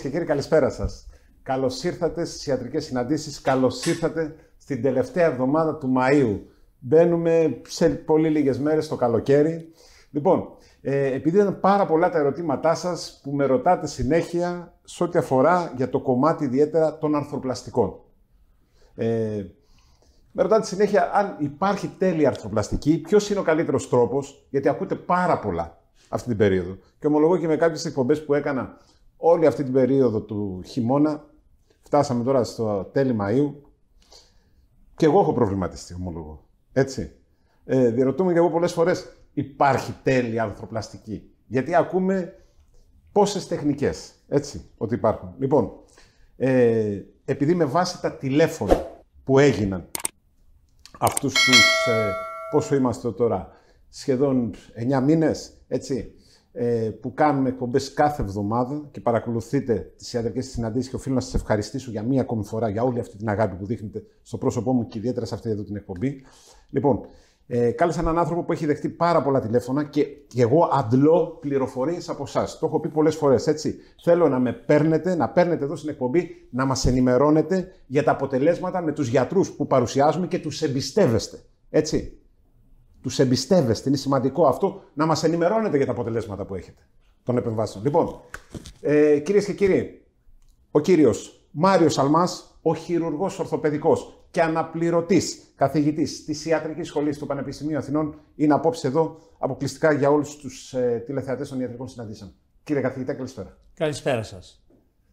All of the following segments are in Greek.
Κυρίες και κύριοι, καλησπέρα σας. Καλώς ήρθατε στις ιατρικές συναντήσεις. Καλώς ήρθατε στην τελευταία εβδομάδα του Μαΐου. Μπαίνουμε σε πολύ λίγες μέρες το καλοκαίρι. Λοιπόν, ε, επειδή ήταν πάρα πολλά τα ερωτήματά σας που με ρωτάτε συνέχεια σε ό,τι αφορά για το κομμάτι ιδιαίτερα των αρθροπλαστικών. Ε, με ρωτάτε συνέχεια αν υπάρχει τέλεια αρθροπλαστική, ποιος είναι ο καλύτερος τρόπος, γιατί ακούτε πάρα πολλά αυτή την περίοδο. Και ομολογώ και με κάποιες εκπομπές που έκανα όλη αυτή την περίοδο του χειμώνα, φτάσαμε τώρα στο τέλη Μαΐου, και εγώ έχω προβληματιστεί, ομολογώ. Έτσι. Ε, διερωτούμε και εγώ πολλές φορές, υπάρχει τέλεια ανθρωπλαστική; Γιατί ακούμε πόσες τεχνικές, έτσι, ότι υπάρχουν. Λοιπόν, ε, επειδή με βάση τα τηλέφωνα που έγιναν αυτούς τους, ε, πόσο είμαστε τώρα, σχεδόν 9 μήνες, έτσι, ε, που κάνουμε εκπομπές κάθε εβδομάδα και παρακολουθείτε τις ιατρικές συναντήσεις και οφείλω να σας ευχαριστήσω για μία ακόμη φορά για όλη αυτή την αγάπη που δείχνετε στο πρόσωπό μου και ιδιαίτερα σε αυτή εδώ την εκπομπή. Λοιπόν, ε, κάλεσα έναν άνθρωπο που έχει δεχτεί πάρα πολλά τηλέφωνα και, και εγώ αντλώ πληροφορίες από εσάς. Το έχω πει πολλές φορές, έτσι. Θέλω να με παίρνετε, να παίρνετε εδώ στην εκπομπή, να μας ενημερώνετε για τα αποτελέσματα με τους γιατρούς που παρουσιάζουμε και τους εμπιστεύεστε. Έτσι τους εμπιστεύεστε. Είναι σημαντικό αυτό να μας ενημερώνετε για τα αποτελέσματα που έχετε των επεμβάσεων. Λοιπόν, ε, κυρίες και κύριοι, ο κύριος Μάριος Αλμάς, ο χειρουργός ορθοπαιδικός και αναπληρωτής καθηγητής της Ιατρικής Σχολής του Πανεπιστημίου Αθηνών, είναι απόψε εδώ αποκλειστικά για όλους τους ε, τηλεθεατές των ιατρικών συναντήσεων. Κύριε καθηγητά, καλησπέρα. Καλησπέρα σας.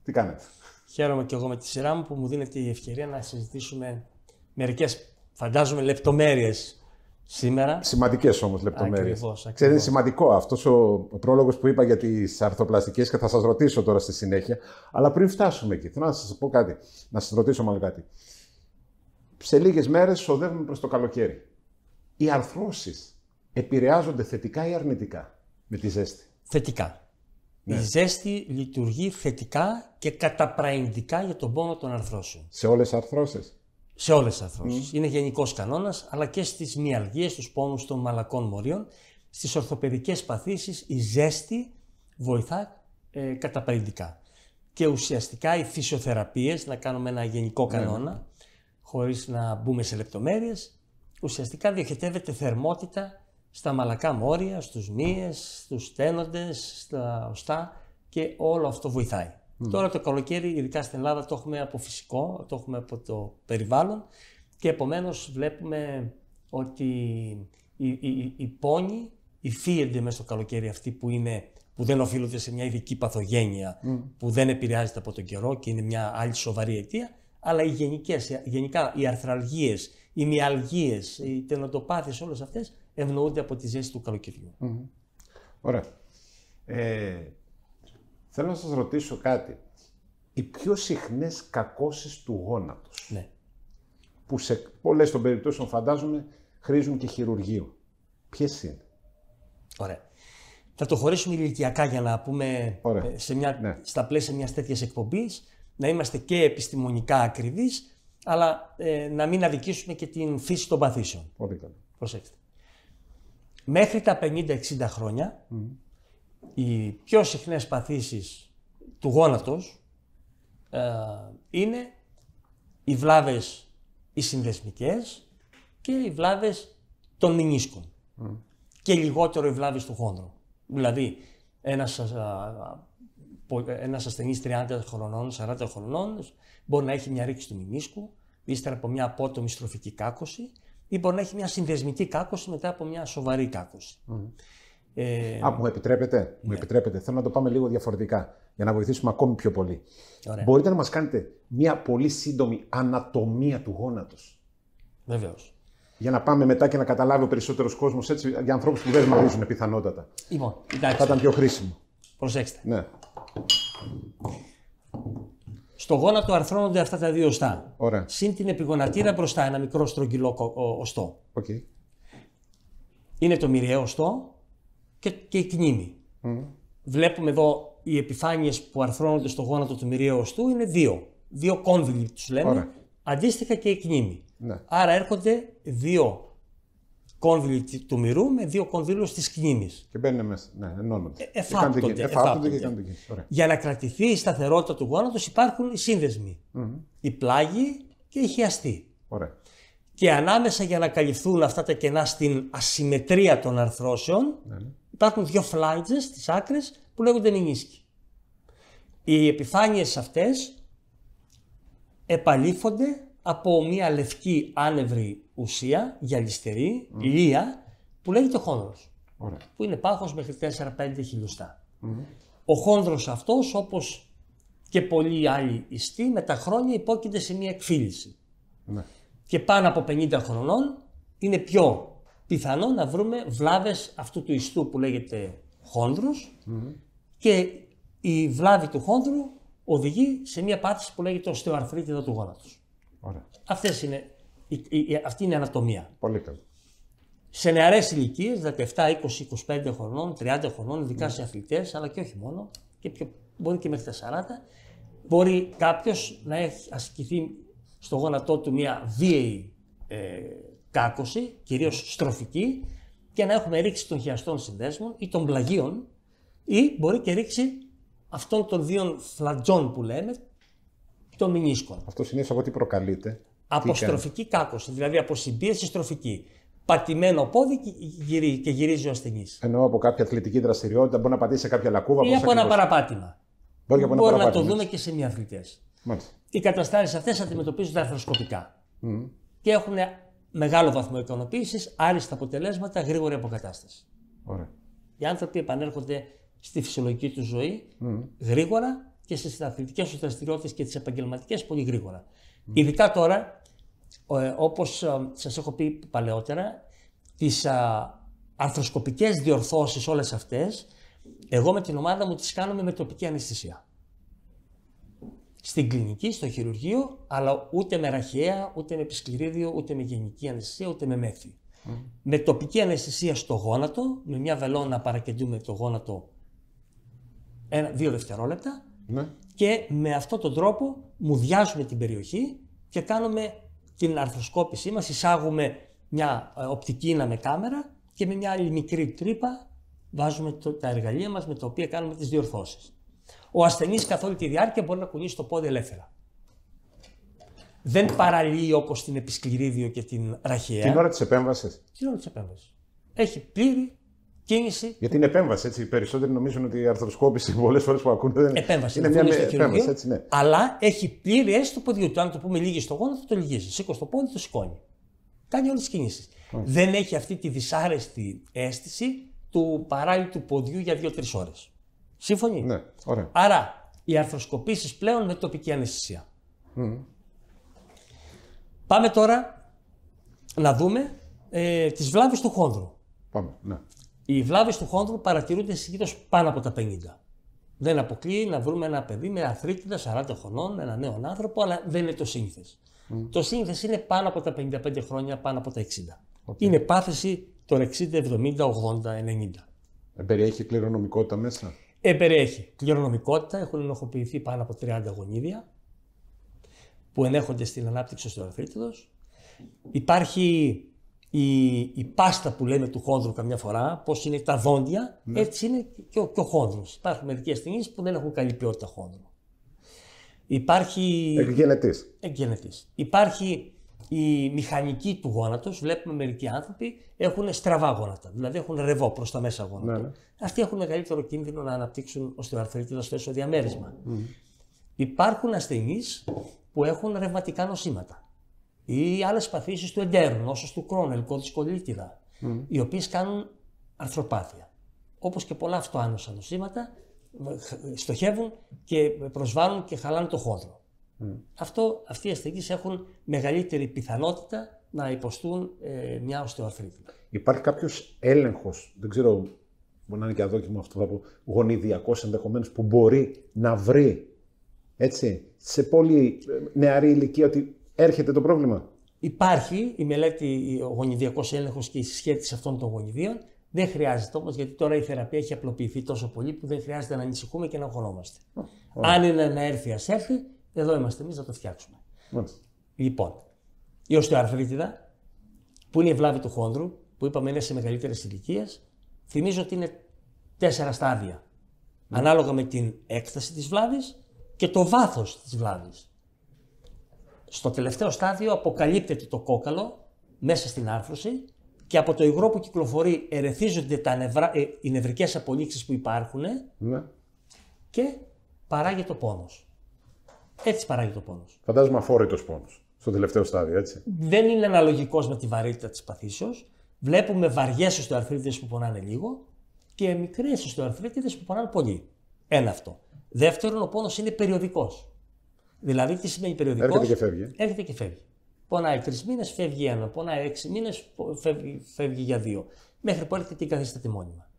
Τι κάνετε; Χαίρομαι και εγώ με τη σειρά μου που μου δίνετε η ευκαιρία να συζητήσουμε μερικές, φαντάζομαι, λεπτομέρειες σήμερα. Σημαντικές όμως λεπτομέρειες. Ξέρετε, είναι σημαντικό αυτός ο, ο πρόλογος που είπα για τις αρθροπλαστικές και θα σας ρωτήσω τώρα στη συνέχεια. Αλλά πριν φτάσουμε εκεί, θέλω να σας πω κάτι. Να σας ρωτήσω μάλλον κάτι. Σε λίγες μέρες οδεύουμε προς το καλοκαίρι. Οι αρθρώσεις επηρεάζονται θετικά ή αρνητικά με τη ζέστη; Θετικά. Ναι. Η ζέστη λειτουργεί θετικά και καταπραϊντικά για τον πόνο των αρθρώσεων. Σε όλες τις αρθρώσεις; Σε όλες τις αρθρώσει. Είναι γενικός κανόνας, αλλά και στις μυαλγίες, στους πόνους των μαλακών μορίων. Στις ορθοπαιδικές παθήσεις η ζέστη βοηθά ε, καταπαρεντικά. Και ουσιαστικά οι φυσιοθεραπείες, να κάνουμε ένα γενικό ναι, ναι. κανόνα, χωρίς να μπούμε σε λεπτομέρειες, ουσιαστικά διοχετεύεται θερμότητα στα μαλακά μόρια, στους μύες, στους στένοντες, στα οστά και όλο αυτό βοηθάει. Τώρα το καλοκαίρι, ειδικά στην Ελλάδα, το έχουμε από φυσικό, το έχουμε από το περιβάλλον και επομένως βλέπουμε ότι οι, οι, οι πόνοι υφίενται μέσα στο καλοκαίρι αυτοί που, είναι, που δεν οφείλονται σε μια ειδική παθογένεια που δεν επηρεάζεται από τον καιρό και είναι μια άλλη σοβαρή αιτία, αλλά οι γενικές, γενικά οι αρθραλγίες, οι μυαλγίες, οι τενοτοπάθειες, όλες αυτές ευνοούνται από τη ζέστη του καλοκαιριού. Ωραία. Ε, Θέλω να σας ρωτήσω κάτι. Οι πιο συχνές κακώσεις του γόνατος, ναι. που σε πολλές των περιπτώσεων φαντάζομαι χρήζουν και χειρουργείο. Ποιες είναι; Ωραία. Θα το χωρίσουμε ηλικιακά για να πούμε ε, σε μια, ναι. στα πλαίσια μιας τέτοιας εκπομπής, να είμαστε και επιστημονικά ακριβείς, αλλά ε, να μην αδικήσουμε και την φύση των παθήσεων. Πολύ καλά. Προσέξτε. Μέχρι τα 50-60 χρόνια, οι πιο συχνές παθήσεις του γόνατος ε, είναι οι βλάβες οι συνδεσμικές και οι βλάβες των μηνίσκων. Και λιγότερο οι βλάβες του χόνδρου. Δηλαδή, ένας, ένας ασθενής 30 χρονών, 40 χρονών μπορεί να έχει μια ρήξη του μηνίσκου, ύστερα από μια απότομη στροφική κάκωση ή μπορεί να έχει μια συνδεσμική κάκωση μετά από μια σοβαρή κάκωση. Ε... Α, μου επιτρέπετε, ναι. μου επιτρέπετε. Θέλω να το πάμε λίγο διαφορετικά για να βοηθήσουμε ακόμη πιο πολύ. Ωραία. Μπορείτε να μας κάνετε μια πολύ σύντομη ανατομία του γόνατος. Βεβαίως. Για να πάμε μετά και να καταλάβει ο περισσότερος κόσμος έτσι για ανθρώπους που δεν γνωρίζουν πιθανότατα. Λοιπόν, Θα ήταν πιο χρήσιμο. Προσέξτε. Ναι. Στο γόνατο αρθρώνονται αυτά τα δύο οστά. Ωραία. Συν την επιγονατήρα μπροστά, ένα μικρό στρογγυλό οστό. Okay. Είναι το μοιραίο οστό και, και η κνήμη. Βλέπουμε εδώ οι επιφάνειες που αρθρώνονται στο γόνατο του μυριαίου οστού είναι δύο. Δύο κόνδυλοι τους λέμε. Αντίστοιχα και η κνήμη. Ναι. Άρα έρχονται δύο κόνδυλοι του μυρού με δύο κονδύλους της κνήμης. Και μπαίνουν μέσα. Ναι, ενώνονται. Ε, εφάπτονται, Και εφάπτονται και εφάπτονται. κάνουν το κίνηση. Ωραία. Για να κρατηθεί η σταθερότητα του γόνατος υπάρχουν οι συνδεσμοι Η πλάγη και η χιαστή. Ωραία. Και ανάμεσα για να καλυφθούν αυτά τα κενά στην ασυμμετρία των αρθρώσεων υπάρχουν δύο φλάντζες στις άκρες που λέγονται μηνίσκοι. Οι επιφάνειες αυτές επαλήφονται από μια λευκή άνευρη ουσία, γυαλιστερή, λία, που λέγεται χόνδρος, Ωραία. που είναι πάχος μέχρι 4-5 χιλιοστά. Ο χόνδρος αυτός, όπως και πολλοί άλλοι ιστοί, με τα χρόνια υπόκειται σε μια εκφύλιση. Ναι. Και πάνω από 50 χρονών είναι πιο πιθανό να βρούμε βλάβες αυτού του ιστού που λέγεται χόνδρος και η βλάβη του χόνδρου οδηγεί σε μια πάθηση που λέγεται οστεοαρθρίτιδα του γόνατος. Ωραία. Αυτές είναι, η- η- αυτή είναι η ανατομία. Πολύ καλό. Σε νεαρές ηλικίες, 17, 20, 25 χρονών, 30 χρονών, ειδικά σε αθλητές, αλλά και όχι μόνο, και πιο, μπορεί και μέχρι τα 40, μπορεί κάποιος να έχει ασκηθεί στο γόνατό του μια βίαιη ε, κάκωση, κυρίως στροφική, και να έχουμε ρήξη των χιαστών συνδέσμων ή των πλαγίων, ή μπορεί και ρήξη αυτών των δύο φλατζών που λέμε, των μηνίσκων. Αυτό συνήθως από τι προκαλείται; Από Τι κάνει; στροφική κάκωση, δηλαδή από συμπίεση στροφική. Πατημένο πόδι και γυρί- και γυρίζει ο ασθενής. Εννοώ από κάποια αθλητική δραστηριότητα, μπορεί να πατήσει σε κάποια λακκούβα. Ή πώς από ένα ακριβώς. παραπάτημα. Μπορεί και από ένα Μπορεί να το παραπάτημα, δούμε έτσι. και σε μη αθλητέ. Μάλιστα. Οι καταστάσεις αυτές αντιμετωπίζονται αρθροσκοπικά. Και έχουν μεγάλο βαθμό ικανοποίησης, άριστα αποτελέσματα, γρήγορη αποκατάσταση. Ωραία. Οι άνθρωποι επανέρχονται στη φυσιολογική τους ζωή γρήγορα και στις αθλητικές τους δραστηριότητες και τις επαγγελματικές πολύ γρήγορα. Ειδικά τώρα, όπως σας έχω πει παλαιότερα, τις αρθροσκοπικές διορθώσεις όλες αυτές, εγώ με την ομάδα μου τις κάνουμε με τοπική αναισθησία. Στην κλινική, στο χειρουργείο, αλλά ούτε με ραχαία, ούτε με επισκληρίδιο, ούτε με γενική αναισθησία, ούτε με μέθη. Με τοπική αναισθησία στο γόνατο, με μια βελόνα παρακεντούμε το γόνατο ένα, δύο δευτερόλεπτα Ναι. και με αυτόν τον τρόπο μουδιάζουμε την περιοχή και κάνουμε την αρθροσκόπησή μας, εισάγουμε μια ε, οπτική ίνα με κάμερα και με μια άλλη μικρή τρύπα βάζουμε το- τα εργαλεία μας με τα οποία κάνουμε τις διορθώσεις. Ο ασθενής καθ' όλη τη διάρκεια μπορεί να κουνήσει το πόδι ελεύθερα. Δεν παραλύει όπως την επισκληρίδιο και την ραχαία. Την ώρα της επέμβασης. Την ώρα της επέμβασης. Έχει πλήρη κίνηση Γιατί είναι επέμβαση, έτσι. Οι περισσότεροι νομίζουν ότι η αρθροσκόπηση πολλές φορές που ακούνε δεν Επέμβαση. Είναι να μια βγούμε στο επέμβαση, χειρουργείο, έτσι, ναι. Αλλά έχει πλήρη αίσθηση του ποδιού του. Αν το πούμε λίγη στο γόνατο, το λυγίζει. Σήκω στο πόδι, το σηκώνει. Κάνει όλες τις κινήσεις. Δεν έχει αυτή τη δυσάρεστη αίσθηση του παράλληλου ποδιού για 2-3 ώρες. Σύμφωνοι; Ναι, ωραία. Άρα οι αρθροσκοπήσεις πλέον με τοπική αναισθησία. Πάμε τώρα να δούμε ε, τις βλάβες του χόνδρου. Πάμε. Ναι. Οι βλάβες του χόνδρου παρατηρούνται συνήθως πάνω από τα 50. Δεν αποκλείει να βρούμε ένα παιδί με αθρίτιδα 40 χρονών, έναν νέο άνθρωπο, αλλά δεν είναι το σύνηθες. Το σύνηθες είναι πάνω από τα 55 χρόνια, πάνω από τα 60. Είναι πάθηση των 60, 70, 80, 90. Ε, Περιέχει κληρονομικότητα μέσα. Εμπεριέχει κληρονομικότητα, έχουν ενοχοποιηθεί πάνω από 30 γονίδια που ενέχονται στην ανάπτυξη του αρθρίτιδος. Υπάρχει η, η πάστα που λέμε του χόνδρου καμιά φορά, πώς είναι τα δόντια, έτσι είναι και ο, και ο χόνδρος. Υπάρχουν μερικές στιγμές που δεν έχουν καλή ποιότητα χόνδρου. Υπάρχει Εκγενετής. εκγενετής. Υπάρχει η μηχανική του γόνατος. Βλέπουμε μερικοί άνθρωποι έχουν στραβά γόνατα, δηλαδή έχουν ρεβό προς τα μέσα γόνατα. Ναι, ναι. Αυτοί έχουν μεγαλύτερο κίνδυνο να αναπτύξουν οστεοαρθρίτιδα στο έσωδιαμέρισμα. Υπάρχουν ασθενείς που έχουν ρευματικά νοσήματα ή άλλες παθήσεις του εντέρου, νόσος του κρόνου, ελκώδης οι οποίες κάνουν αρθροπάθεια. Όπως και πολλά αυτοάνωσα νοσήματα, στοχεύουν και προσβάλλουν και χαλάνε το χόνδρο. Αυτό, αυτοί οι ασθενείς έχουν μεγαλύτερη πιθανότητα να υποστούν ε, μια οστεοαρθρίτιδα. Υπάρχει κάποιος έλεγχος, δεν ξέρω, μπορεί να είναι και αδόκιμο αυτό, θα πω, γονιδιακός ενδεχομένως, που μπορεί να βρει έτσι, σε πολύ ε, νεαρή ηλικία ότι έρχεται το πρόβλημα; Υπάρχει η μελέτη, ο γονιδιακός έλεγχος και η συσχέτιση αυτών των γονιδίων. Δεν χρειάζεται όμως, γιατί τώρα η θεραπεία έχει απλοποιηθεί τόσο πολύ που δεν χρειάζεται να ανησυχούμε και να αγχωνόμαστε. Αν είναι να έρθει, ας έρθει, εδώ είμαστε εμείς να το φτιάξουμε. Μάλιστα. Λοιπόν, η οστεοαρθρίτιδα, που είναι η βλάβη του χόνδρου, που είπαμε είναι σε μεγαλύτερες ηλικίες, θυμίζω ότι είναι τέσσερα στάδια. Ανάλογα με την έκταση της βλάβης και το βάθος της βλάβης. Στο τελευταίο στάδιο αποκαλύπτεται το κόκαλο μέσα στην άρθρωση και από το υγρό που κυκλοφορεί ερεθίζονται τα νευρά, ε, οι νευρικές απολύξεις που υπάρχουν Ναι. και παράγεται ο πόνος. Έτσι παράγεται ο πόνος. Φαντάζομαι αφόρητος πόνος στο τελευταίο στάδιο, έτσι. Δεν είναι αναλογικός με τη βαρύτητα της παθήσεως. Βλέπουμε βαριές οστεοαρθρίτιδες που πονάνε λίγο και μικρές οστεοαρθρίτιδες που πονάνε πολύ. Ένα αυτό. Δεύτερον, ο πόνος είναι περιοδικός. Δηλαδή, τι σημαίνει περιοδικός; Έρχεται και φεύγει. Έρχεται και φεύγει. Πονάει τρεις μήνες, φεύγει ένα. Πονάει έξι μήνες, φεύγει, φεύγει για δύο. Μέχρι που έρχεται και καθίσταται μόνιμα.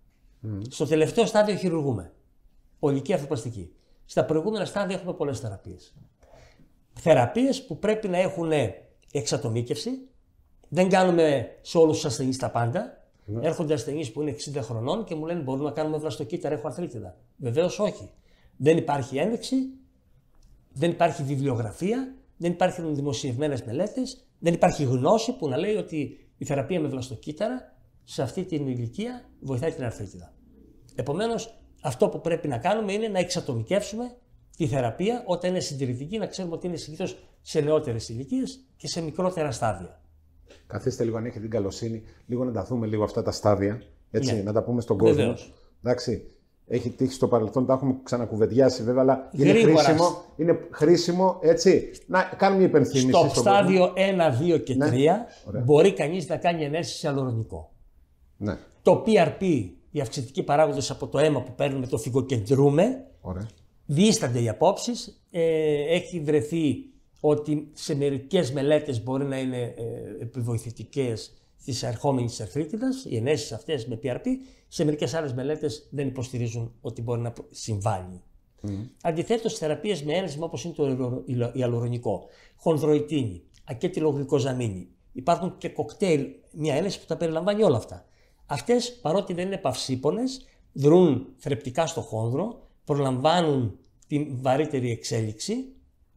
Στο τελευταίο στάδιο χειρουργούμε. Ολική αρθροπλαστική. Στα προηγούμενα στάδια έχουμε πολλές θεραπείες. Θεραπείες που πρέπει να έχουν εξατομίκευση. Δεν κάνουμε σε όλους τους ασθενείς τα πάντα. Έρχονται ασθενείς που είναι 60 χρονών και μου λένε: Μπορούμε να κάνουμε βλαστοκύτταρα, έχω αρθρίτιδα. Βεβαίως όχι. Δεν υπάρχει ένδειξη, δεν υπάρχει βιβλιογραφία, δεν υπάρχουν δημοσιευμένες μελέτες, δεν υπάρχει γνώση που να λέει ότι η θεραπεία με βλαστοκύτταρα σε αυτή την ηλικία βοηθάει την αρθρίτιδα. Επομένως, αυτό που πρέπει να κάνουμε είναι να εξατομικεύσουμε τη θεραπεία όταν είναι συντηρητική, να ξέρουμε ότι είναι συνήθως σε νεότερες ηλικίες και σε μικρότερα στάδια. Καθίστε λίγο αν έχετε την καλοσύνη, λίγο να τα δούμε λίγο αυτά τα στάδια. Έτσι, Ναι. να τα πούμε στον κόσμο. Βεβαίως. Εντάξει, έχει τύχει στο παρελθόν, τα έχουμε ξανακουβεντιάσει βέβαια, αλλά είναι Γρήγορας. χρήσιμο, είναι χρήσιμο έτσι, να κάνουμε μια υπενθύμηση Στο στον στάδιο 1, 2 και 3 Ναι. Ωραία. μπορεί κανείς να κάνει ενέργεια σε αλωρονικό. κόσμο. Ναι, Το PRP, οι αυξητικοί παράγοντε από το αίμα που παίρνουμε, το φυγοκεντρούμε, ωραία. Διήστανται οι απόψεις. Ε, έχει βρεθεί ότι σε μερικές μελέτες μπορεί να είναι ε, επιβοηθητικές της ερχόμενης αρθρίτιδα, οι ενέσεις αυτές με PRP. Σε μερικές άλλες μελέτες δεν υποστηρίζουν ότι μπορεί να συμβάλλει. Mm. Αντιθέτως, θεραπείες με ένζημα όπως είναι το υλο- υλο- ιαλουρονικό, χονδροϊτίνη, ακέτυλογλυκοζαμίνη. Υπάρχουν και κοκτέιλ, μια ένεση που τα περιλαμβάνει όλα αυτά. Αυτές, παρότι δεν είναι παυσίπονες, δρούν θρεπτικά στο χόνδρο, προλαμβάνουν την βαρύτερη εξέλιξη,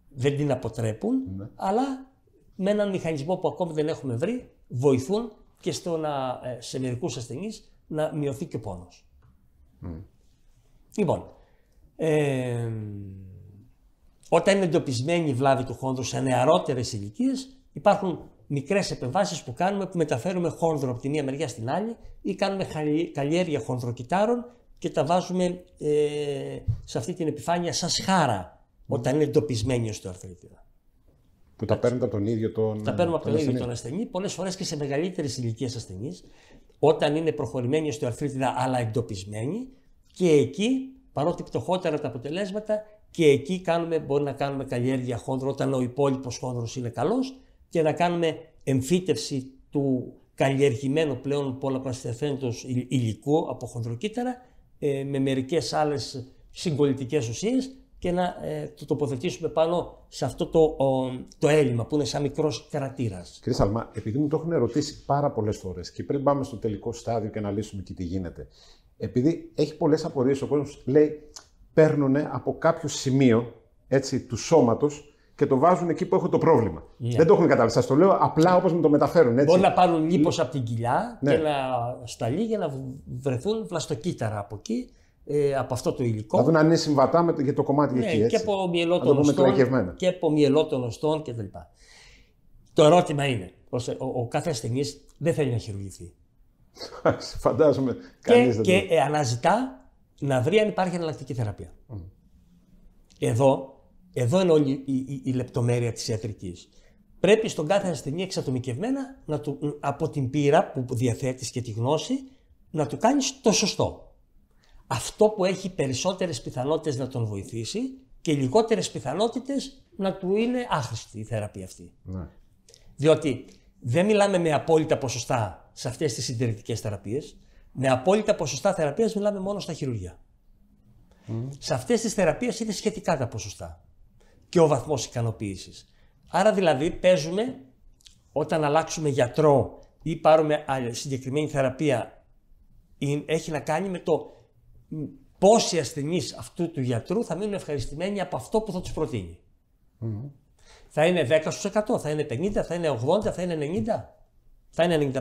δεν την αποτρέπουν, αλλά με έναν μηχανισμό που ακόμη δεν έχουμε βρει, βοηθούν και στο να, ε, σε μερικούς ασθενείς να μειωθεί και ο πόνος. Λοιπόν, ε, όταν είναι εντοπισμένη η βλάβη του χόνδρου σε νεαρότερες ηλικίες, υπάρχουν μικρές επεμβάσεις που κάνουμε που μεταφέρουμε χόνδρο από τη μία μεριά στην άλλη ή κάνουμε χαλι- καλλιέργεια χονδροκυτάρων και τα βάζουμε ε, σε αυτή την επιφάνεια σαν σχάρα όταν είναι εντοπισμένη η οστεοαρθρίτιδα. Που τα παίρνετε από τον ίδιο τον. Τα παίρνουμε από τον ίδιο ασθενή. τον ασθενή, πολλές φορές και σε μεγαλύτερες ηλικίες ασθενείς, όταν είναι προχωρημένη η οστεοαρθρίτιδα αλλά εντοπισμένη, και εκεί, παρότι πτωχότερα τα αποτελέσματα, και εκεί κάνουμε, μπορεί να κάνουμε καλλιέργεια χόνδρου όταν ο υπόλοιπος χόνδρος είναι καλός και να κάνουμε εμφύτευση του καλλιεργημένου πλέον πολλαπλασιαθέντος υλ- υλικού από χονδροκύτταρα ε, με μερικές άλλες συγκολητικές ουσίες και να ε, το τοποθετήσουμε πάνω σε αυτό το, ο, το έλλειμμα που είναι σαν μικρός κρατήρας. Κύριε Σαλμά, επειδή μου το έχουν ερωτήσει πάρα πολλές φορές και πριν πάμε στο τελικό στάδιο και να λύσουμε και τι γίνεται. Επειδή έχει πολλές απορίες ο κόσμος, λέει παίρνουν από κάποιο σημείο έτσι, του σώματος και το βάζουν εκεί που έχω το πρόβλημα. Δεν το έχουν καταλάβει. Σας το λέω απλά όπως μου το μεταφέρουν. Έτσι. Μπορεί να πάρουν λίπος από την κοιλιά Ναι. και να σταλεί για να βρεθούν βλαστοκύτταρα από εκεί, ε, από αυτό το υλικό. Να δουν αν είναι συμβατά με το, για το κομμάτι Ναι, εκεί. και Έτσι. από Να μυελό το των πούμε οστών κλακευμένα. και από μυελό των οστών κτλ. Το ερώτημα είναι, προσε- ο, ο κάθε ασθενής δεν θέλει να χειρουργηθεί. Φαντάζομαι κανείς Και, δεν και το. ε, αναζητά να βρει αν υπάρχει εναλλακτική θεραπεία. Εδώ, εδώ είναι όλη η, η, η λεπτομέρεια της ιατρικής. Πρέπει στον κάθε ασθενή εξατομικευμένα να του, από την πείρα που διαθέτεις και τη γνώση να του κάνεις το σωστό. Αυτό που έχει περισσότερες πιθανότητες να τον βοηθήσει και λιγότερες πιθανότητες να του είναι άχρηστη η θεραπεία αυτή. Ναι. Διότι δεν μιλάμε με απόλυτα ποσοστά σε αυτές τις συντηρητικές θεραπείες. Με απόλυτα ποσοστά θεραπείας μιλάμε μόνο στα χειρουργία. Σε αυτές τις θεραπείες είναι σχετικά τα ποσοστά και ο βαθμός ικανοποίησης. Άρα δηλαδή παίζουμε όταν αλλάξουμε γιατρό ή πάρουμε άλλη συγκεκριμένη θεραπεία ή έχει να κάνει με το μ, πόσοι ασθενείς αυτού του γιατρού θα μείνουν ευχαριστημένοι από αυτό που θα τους προτεινει Θα είναι 10%, θα είναι 50%, θα είναι 80%, θα είναι 90%. Θα είναι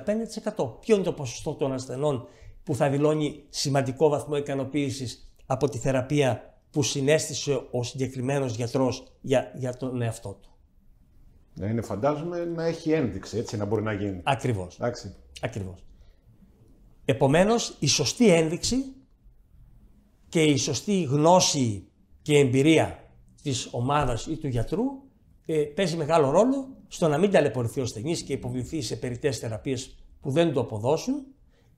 95%. Ποιο είναι το ποσοστό των ασθενών που θα δηλώνει σημαντικό βαθμό ικανοποίησης από τη θεραπεία που συνέστησε ο συγκεκριμένος γιατρός για, για τον εαυτό του. Να είναι, φαντάζομαι, να έχει ένδειξη, έτσι να μπορεί να γίνει. Ακριβώς. Ακριβώς. Επομένως, η σωστή ένδειξη και η σωστή γνώση και εμπειρία της ομάδας ή του γιατρού ε, παίζει μεγάλο ρόλο στο να μην ταλαιπωρηθεί ο ασθενής και υποβληθεί σε περιττές θεραπείες που δεν του αποδώσουν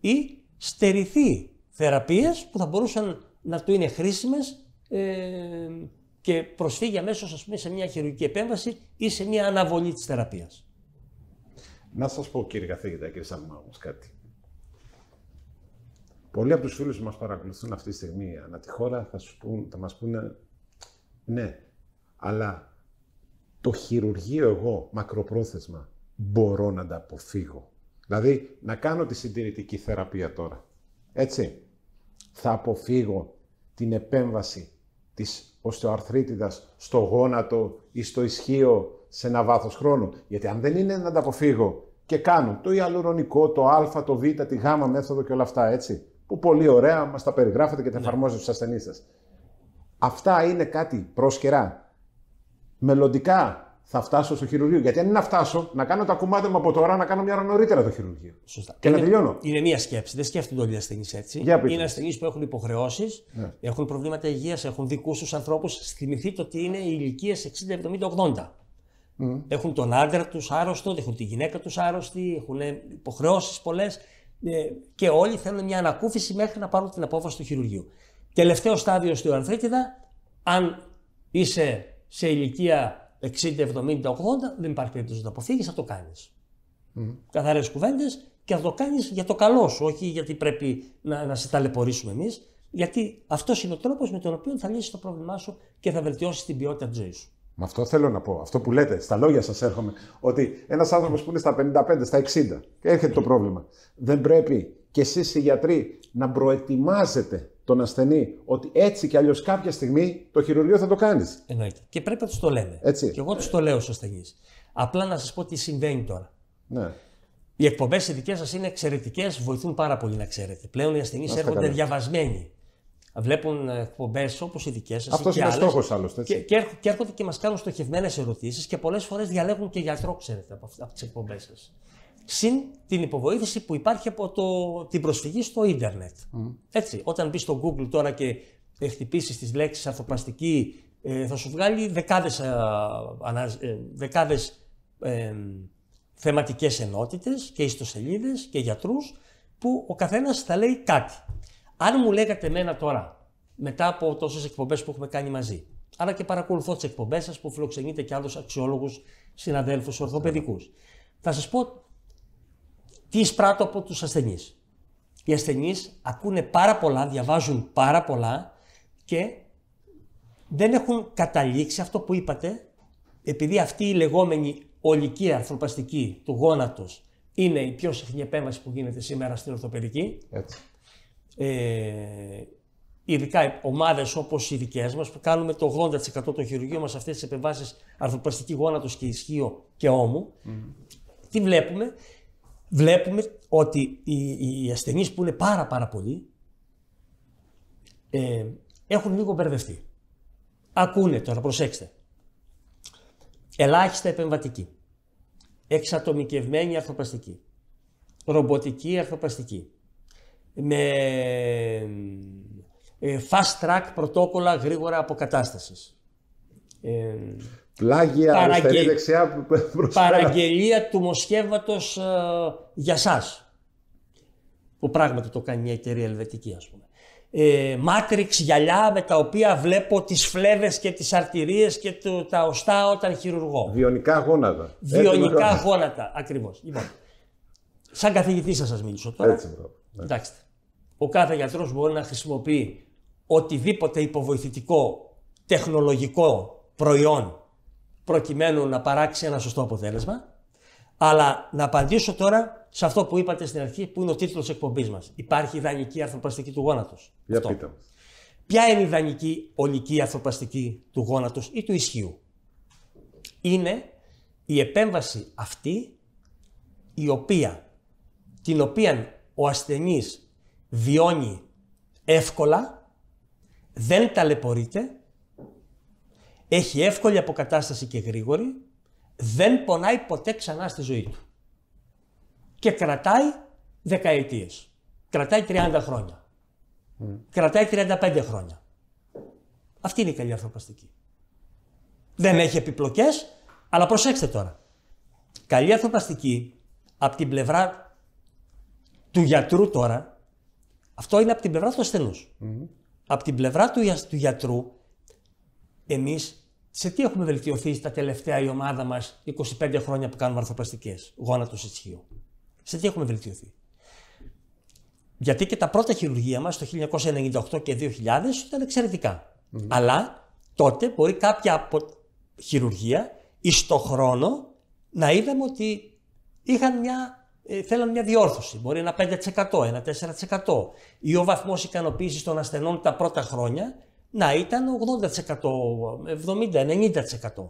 ή στερηθεί θεραπείες που θα μπορούσαν να του είναι χρήσιμες ε, και προσφύγει αμέσως σε μια χειρουργική επέμβαση ή σε μια αναβολή της θεραπείας. Να σας πω κύριε καθηγητά, κύριε Σαλμά, όμως κάτι. Πολλοί από τους φίλους που μας παρακολουθούν αυτή τη στιγμή ανά τη χώρα θα, σου πούν, θα μας πούνε ναι, αλλά το χειρουργείο εγώ μακροπρόθεσμα μπορώ να τα αποφύγω. Δηλαδή να κάνω τη συντηρητική θεραπεία τώρα. Έτσι. Θα αποφύγω την επέμβαση της οστεοαρθρίτιδας στο γόνατο ή στο ισχύο σε ένα βάθος χρόνου. Γιατί αν δεν είναι να τα αποφύγω και κάνω το ιαλουρονικό, το α, το β, τη γ μέθοδο και όλα αυτά, έτσι, που πολύ ωραία μας τα περιγράφετε και τα ναι. εφαρμόζετε στους ασθενείς σας. Αυτά είναι κάτι πρόσκαιρα. Μελλοντικά θα φτάσω στο χειρουργείο. Γιατί αν είναι να φτάσω, να κάνω τα κουμάτια μου από τώρα, να κάνω μια ώρα νωρίτερα το χειρουργείο. Σωστά. Και είναι, να τελειώνω. Είναι μια σκέψη. Δεν σκέφτονται όλοι οι ασθενείς έτσι. Για είναι ασθενείς που έχουν υποχρεώσεις, ναι. έχουν προβλήματα υγείας, έχουν δικούς τους ανθρώπους. Θυμηθείτε ότι είναι οι ηλικίες 60, 70, 80. Mm. Έχουν τον άντρα τους άρρωστο, έχουν τη γυναίκα τους άρρωστη, έχουν υποχρεώσεις πολλές ε, και όλοι θέλουν μια ανακούφιση μέχρι να πάρουν την απόφαση του χειρουργείου. Τελευταίο στάδιο στην ανθρίτιδα, αν είσαι σε ηλικία 60, 70, 80, δεν υπάρχει περίπτωση να το αποφύγεις, θα το κάνεις. Mm. Καθαρές κουβέντες και θα το κάνεις για το καλό σου, όχι γιατί πρέπει να, να σε ταλαιπωρήσουμε εμείς. Γιατί αυτός είναι ο τρόπος με τον οποίο θα λύσεις το πρόβλημά σου και θα βελτιώσεις την ποιότητα της ζωής σου. Με αυτό θέλω να πω. Αυτό που λέτε, στα λόγια σας έρχομαι. Ότι ένας άνθρωπος που είναι στα 55, στα 60 και έρχεται το πρόβλημα. Δεν πρέπει και εσείς οι γιατροί να προετοιμάζετε τον ασθενή ότι έτσι κι αλλιώς κάποια στιγμή το χειρουργείο θα το κάνεις. Εννοείται. Και πρέπει να τους το λέμε. Έτσι. Και εγώ τους το λέω στου ασθενείς. Απλά να σας πω τι συμβαίνει τώρα. Ναι. Οι εκπομπές οι δικές σας είναι εξαιρετικές, βοηθούν πάρα πολύ να ξέρετε. Πλέον οι ασθενείς έρχονται καλά. διαβασμένοι. Βλέπουν εκπομπές όπως οι δικές σας. Αυτός είναι στόχος άλλωστε. Και, και, και έρχονται και μας κάνουν στοχευμένες ερωτήσεις και πολλές φορές διαλέγουν και γιατρό, ξέρετε, από, από τις εκπομπές σας. Συν την υποβοήθηση που υπάρχει από το, την προσφυγή στο ίντερνετ. Έτσι, όταν μπεις στο Google τώρα και χτυπήσεις τις λέξεις αρθροπλαστική, ε, θα σου βγάλει δεκάδες ε, δεκάδες, ε, θεματικές ενότητες και ιστοσελίδες και γιατρούς που ο καθένας θα λέει κάτι. Αν μου λέγατε εμένα τώρα, μετά από τόσες εκπομπές που έχουμε κάνει μαζί, άρα και παρακολουθώ τις εκπομπές σας που φιλοξενείτε και άλλου αξιόλογου συναδέλφους ορθοπαιδικούς, θα σας πω τι εισπράττω από τους ασθενείς. Οι ασθενείς ακούνε πάρα πολλά, διαβάζουν πάρα πολλά και δεν έχουν καταλήξει αυτό που είπατε, επειδή αυτή η λεγόμενη ολική αρθροπαστική του γόνατος είναι η πιο συχνή επέμβαση που γίνεται σήμερα στην ορθοπαιδική. Έτσι. Ε, ειδικά ομάδες όπως οι δικές μας που κάνουμε το 80% των χειρουργείων μας αυτές τις επεμβάσεις αρθροπλαστική γόνατος και ισχύω και ώμου. Τι βλέπουμε, βλέπουμε ότι οι, οι ασθενείς που είναι πάρα πάρα πολλοί ε, έχουν λίγο μπερδευτεί. Ακούνε τώρα, προσέξτε. Ελάχιστα επεμβατική. Εξατομικευμένη αρθροπλαστική. Ρομποτική αρθροπλαστική. Με ε, fast track πρωτόκολλα γρήγορα αποκατάστασης. Ε, Πλάγια, παραγγε... αριστερή, δεξιά, Παραγγελία του μοσχεύματος ε, για σας. Που πράγματι το κάνει μια εταιρεία ελβετική ας πούμε. Ε, matrix γυαλιά με τα οποία βλέπω τις φλέβες και τις αρτηρίες και το, τα οστά όταν χειρουργώ. Βιονικά γόνατα. Βιονικά γόνατα, ακριβώς. Λοιπόν, σαν καθηγητή θα σας μιλήσω τώρα. Έτσι, μπράβο. Εντάξει. Ο κάθε γιατρός μπορεί να χρησιμοποιεί οτιδήποτε υποβοηθητικό τεχνολογικό προϊόν προκειμένου να παράξει ένα σωστό αποτέλεσμα. Αλλά να απαντήσω τώρα σε αυτό που είπατε στην αρχή, που είναι ο τίτλος εκπομπής μας. Υπάρχει ιδανική αρθροπλαστική του γόνατος. Για πείτε. Ποια είναι η ιδανική ολική αρθροπλαστική του γόνατος ή του ισχύου; Είναι η επέμβαση αυτή η οποία, την οποία ο ασθενής βιώνει εύκολα, δεν ταλαιπωρείται, έχει εύκολη αποκατάσταση και γρήγορη, δεν πονάει ποτέ ξανά στη ζωή του. Και κρατάει δεκαετίες. Κρατάει 30 χρόνια. Κρατάει 35 χρόνια. Αυτή είναι η καλή αρθροπλαστική. Δεν έχει επιπλοκές, αλλά προσέξτε τώρα. Καλή αρθροπλαστική από την πλευρά του γιατρού τώρα, αυτό είναι από την πλευρά του ασθενούς. Από την πλευρά του, του γιατρού, εμείς σε τι έχουμε βελτιωθεί στα τελευταία η ομάδα μας 25 χρόνια που κάνουμε αρθροπλαστικές, γόνατος ισχύου. Σε τι έχουμε βελτιωθεί; Γιατί και τα πρώτα χειρουργία μας το 1998 και 2000 ήταν εξαιρετικά. Αλλά τότε μπορεί κάποια από χειρουργία εις το χρόνο να είδαμε ότι είχαν μια, ε, θέλαν μια διόρθωση. Μπορεί ένα 5%, ένα 4% ή ο βαθμός ικανοποίησης των ασθενών τα πρώτα χρόνια να ήταν 80%, 70-90%.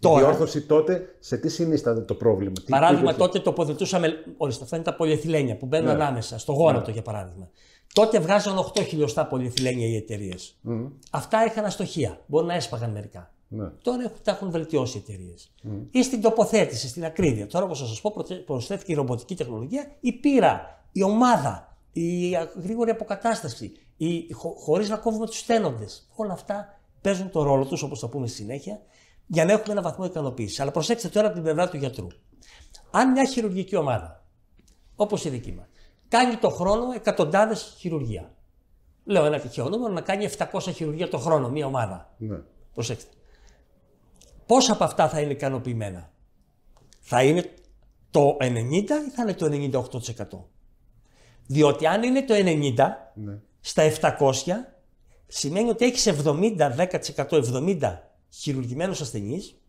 Η διόρθωση τότε σε τι συνίσταται το πρόβλημα; Τι παράδειγμα, τότε τοποθετούσαμε. Ορίστε, αυτά είναι τα πολυεθυλένια που μπαίνουν ναι. ανάμεσα, στο γόνατο ναι. για παράδειγμα. Τότε βγάζαν 8 χιλιοστά πολυεθυλένια οι εταιρείες. Mm. Αυτά είχαν αστοχία. Μπορεί να έσπαγαν μερικά. Ναι. Τώρα τα έχουν βελτιώσει οι εταιρείες. Mm. Ή στην τοποθέτηση, στην ακρίβεια. Τώρα, όπως θα σας πω, προσθέθηκε η ρομποτική τεχνολογία, η πείρα, η ομάδα, η γρήγορη αποκατάσταση, η... χω... χωρίς να κόβουμε τους στένοντες. Όλα αυτά παίζουν το ρόλο τους, όπως θα πούμε στη συνέχεια, για να έχουμε ένα βαθμό ικανοποίησης. Αλλά προσέξτε τώρα από την πλευρά του γιατρού. Αν μια χειρουργική ομάδα, όπως η δική μας, κάνει το χρόνο εκατοντάδες χειρουργία. Λέω ένα τυχαίο νούμερο να κάνει 700 χειρουργία το χρόνο, μια ομάδα. Ναι. Προσέξτε. Πόσα από αυτά θα είναι ικανοποιημένα; Θα είναι το 90 ή θα είναι το 98%. Διότι αν είναι το 90 ναι. Στα 700 σημαίνει ότι έχεις 70-10% 70 χειρουργημένους ασθενείς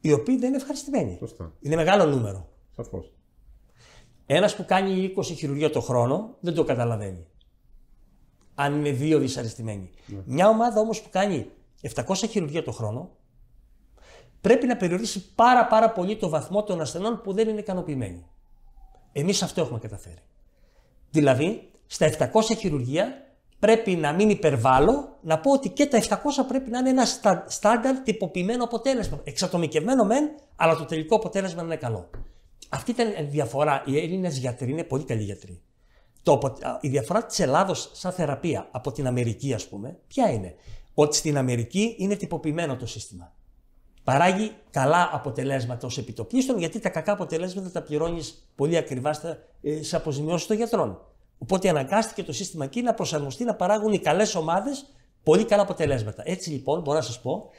οι οποίοι δεν είναι ευχαριστημένοι. Σωστά. Είναι μεγάλο νούμερο. Σαφώς. Ένας που κάνει 20 χειρουργία το χρόνο δεν το καταλαβαίνει. Αν είναι δύο δυσαρεστημένοι. Ναι. Μια ομάδα όμως που κάνει 700 χειρουργία το χρόνο πρέπει να περιορίσει πάρα πάρα πολύ το βαθμό των ασθενών που δεν είναι ικανοποιημένοι. Εμείς αυτό έχουμε καταφέρει. Δηλαδή, στα 700 χειρουργία πρέπει να μην υπερβάλλω, να πω ότι και τα 700 πρέπει να είναι ένα στάνταρ τυποποιημένο αποτέλεσμα. Εξατομικευμένο μεν, αλλά το τελικό αποτέλεσμα να είναι καλό. Αυτή ήταν η διαφορά. Οι Έλληνες γιατροί είναι πολύ καλοί γιατροί. Το, η διαφορά της Ελλάδος σαν θεραπεία από την Αμερική, ας πούμε, ποια είναι; Ότι στην Αμερική είναι τυποποιημένο το σύστημα. Παράγει καλά αποτελέσματα ως επιτοπλίστων, γιατί τα κακά αποτελέσματα τα πληρώνεις πολύ ακριβά ε, σε αποζημιώσεις των γιατρών. Οπότε αναγκάστηκε το σύστημα εκεί να προσαρμοστεί να παράγουν οι καλές ομάδες πολύ καλά αποτελέσματα. Έτσι λοιπόν μπορώ να σας πω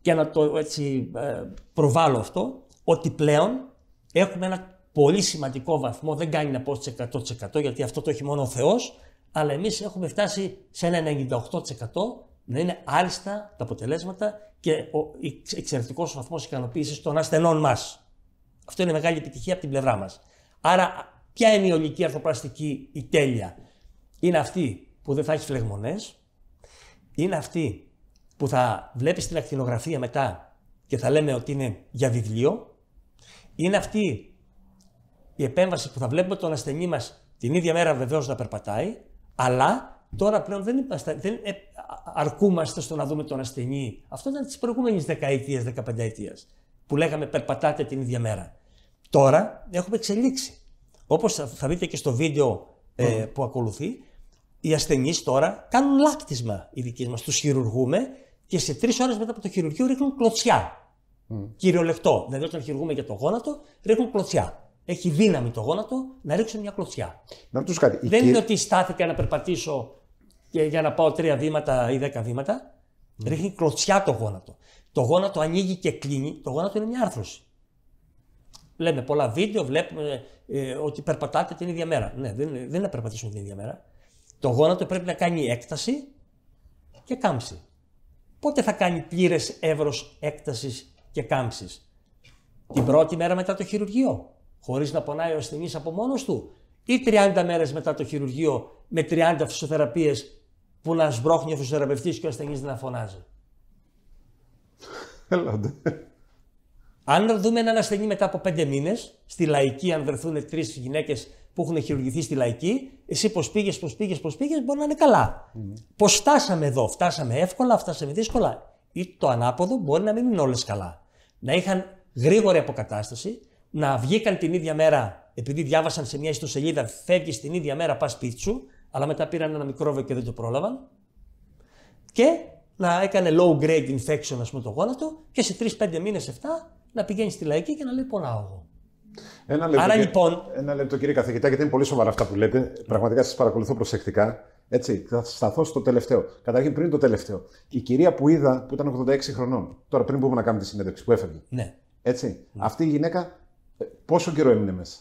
και να το έτσι, ε, προβάλλω αυτό, ότι πλέον έχουμε ένα πολύ σημαντικό βαθμό, δεν κάνει να πω 100% γιατί αυτό το έχει μόνο ο Θεός, αλλά εμείς έχουμε φτάσει σε ένα 98% να είναι άριστα τα αποτελέσματα και ο εξαιρετικός βαθμός ικανοποίησης των ασθενών μας. Αυτό είναι μεγάλη επιτυχία από την πλευρά μας. Άρα Ποια είναι η ολική αρθροπλαστική η τέλεια; Είναι αυτή που δεν θα έχεις φλεγμονές, είναι αυτή που θα βλέπεις την ακτινογραφία μετά και θα λέμε ότι είναι για βιβλίο, είναι αυτή η επέμβαση που θα βλέπουμε τον ασθενή μας την ίδια μέρα βεβαίως να περπατάει, αλλά τώρα πλέον δεν, είμαστε, δεν ε, αρκούμαστε στο να δούμε τον ασθενή. Αυτό ήταν της προηγούμενης δεκαετίας, δεκαπενταετίας, που λέγαμε περπατάτε την ίδια μέρα. Τώρα έχουμε εξελίξει. Όπως θα δείτε και στο βίντεο ε, που ακολουθεί, οι ασθενείς τώρα κάνουν λάκτισμα οι δικοί μας. Τους χειρουργούμε και σε τρεις ώρες μετά από το χειρουργείο ρίχνουν κλωτσιά. Mm. Κυριολεκτό. Δηλαδή, όταν χειρουργούμε για το γόνατο, ρίχνουν κλωτσιά. Έχει δύναμη το γόνατο να ρίξουν μια κλωτσιά. Να τους κάτι. Δεν είναι ότι στάθηκα να περπατήσω και για να πάω τρία βήματα ή δέκα βήματα. Mm. Ρίχνει κλωτσιά το γόνατο. Το γόνατο ανοίγει και κλείνει. Το γόνατο είναι μια άρθρωση. Λέμε πολλά βίντεο, βλέπουμε ε, ότι περπατάτε την ίδια μέρα. Ναι, δεν, δεν είναι να περπατήσουμε την ίδια μέρα. Το γόνατο πρέπει να κάνει έκταση και κάμψη. Πότε θα κάνει πλήρες εύρος έκτασης και κάμψης, Την πρώτη μέρα μετά το χειρουργείο, χωρίς να πονάει ο ασθενής από μόνος του, ή 30 μέρες μετά το χειρουργείο με 30 φυσιοθεραπείες που να σμπρώχνει ο φυσιοθεραπευτής και ο ασθενής να φωνάζει; Έλατε. Αν δούμε έναν ασθενή μετά από πέντε μήνες, στη λαϊκή, αν βρεθούν τρεις γυναίκες που έχουν χειρουργηθεί στη λαϊκή, εσύ πώς πήγες, πώς πήγες, πώς πήγες, μπορεί να είναι καλά. Mm. Πώς φτάσαμε εδώ, φτάσαμε εύκολα, φτάσαμε δύσκολα. Ή το ανάποδο μπορεί να μην είναι όλες καλά. Να είχαν γρήγορη αποκατάσταση, να βγήκαν την ίδια μέρα, επειδή διάβασαν σε μια ιστοσελίδα, φεύγεις την ίδια μέρα, πας σπίτι σου, αλλά μετά πήραν ένα μικρόβιο και δεν το πρόλαβαν. Και να έκανε low grade infection, ας πούμε, το γόνατο, και σε 3-5 μήνες, 7 να πηγαίνεις στη λαϊκή και να λέει πονάω εγώ. Ένα λεπτό, Άρα, λοιπόν... ένα λεπτό κύριε καθηγητά, γιατί είναι πολύ σοβαρά αυτά που λέτε. Πραγματικά σας παρακολουθώ προσεκτικά. Έτσι, θα σταθώ στο τελευταίο. Καταρχήν, πριν το τελευταίο. Η κυρία που είδα, που ήταν 86 χρονών, τώρα πριν πούμε να κάνουμε τη συνέντευξη, που έφευγε. Ναι. Έτσι. Ναι. Αυτή η γυναίκα, ε, πόσο καιρό έμεινε μέσα;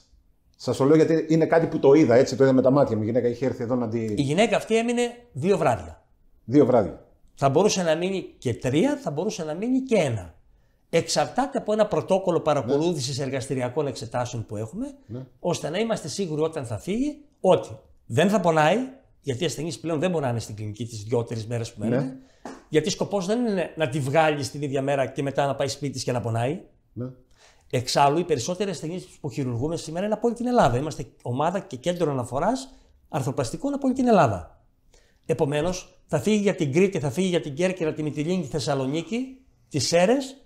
Σας το λέω γιατί είναι κάτι που το είδα, έτσι, το είδα με τα μάτια μου. Η γυναίκα είχε έρθει εδώ να τη. Η γυναίκα αυτή έμεινε δύο βράδια. Δύο βράδια. Θα μπορούσε να μείνει και τρία, θα μπορούσε να μείνει και ένα εξαρτάται από ένα πρωτόκολλο παρακολούθησης ναι. εργαστηριακών εξετάσεων που έχουμε, ναι. ώστε να είμαστε σίγουροι όταν θα φύγει ότι δεν θα πονάει, γιατί οι ασθενείς πλέον δεν μπορεί να είναι στην κλινική τις δύο-τρει μέρες που μένουν. Ναι. Γιατί σκοπός δεν είναι να τη βγάλεις την ίδια μέρα και μετά να πάει σπίτι και να πονάει. Ναι. Εξάλλου, οι περισσότεροι ασθενείς που χειρουργούμε σήμερα είναι από όλη την Ελλάδα. Είμαστε ομάδα και κέντρο αναφοράς αρθροπλαστικών από όλη την Ελλάδα. Επομένως, θα φύγει για την Κρήτη, θα φύγει για την Κέρκυρα, τη Μυτιλίνη, τη Θεσσαλονίκη, τις Σέρες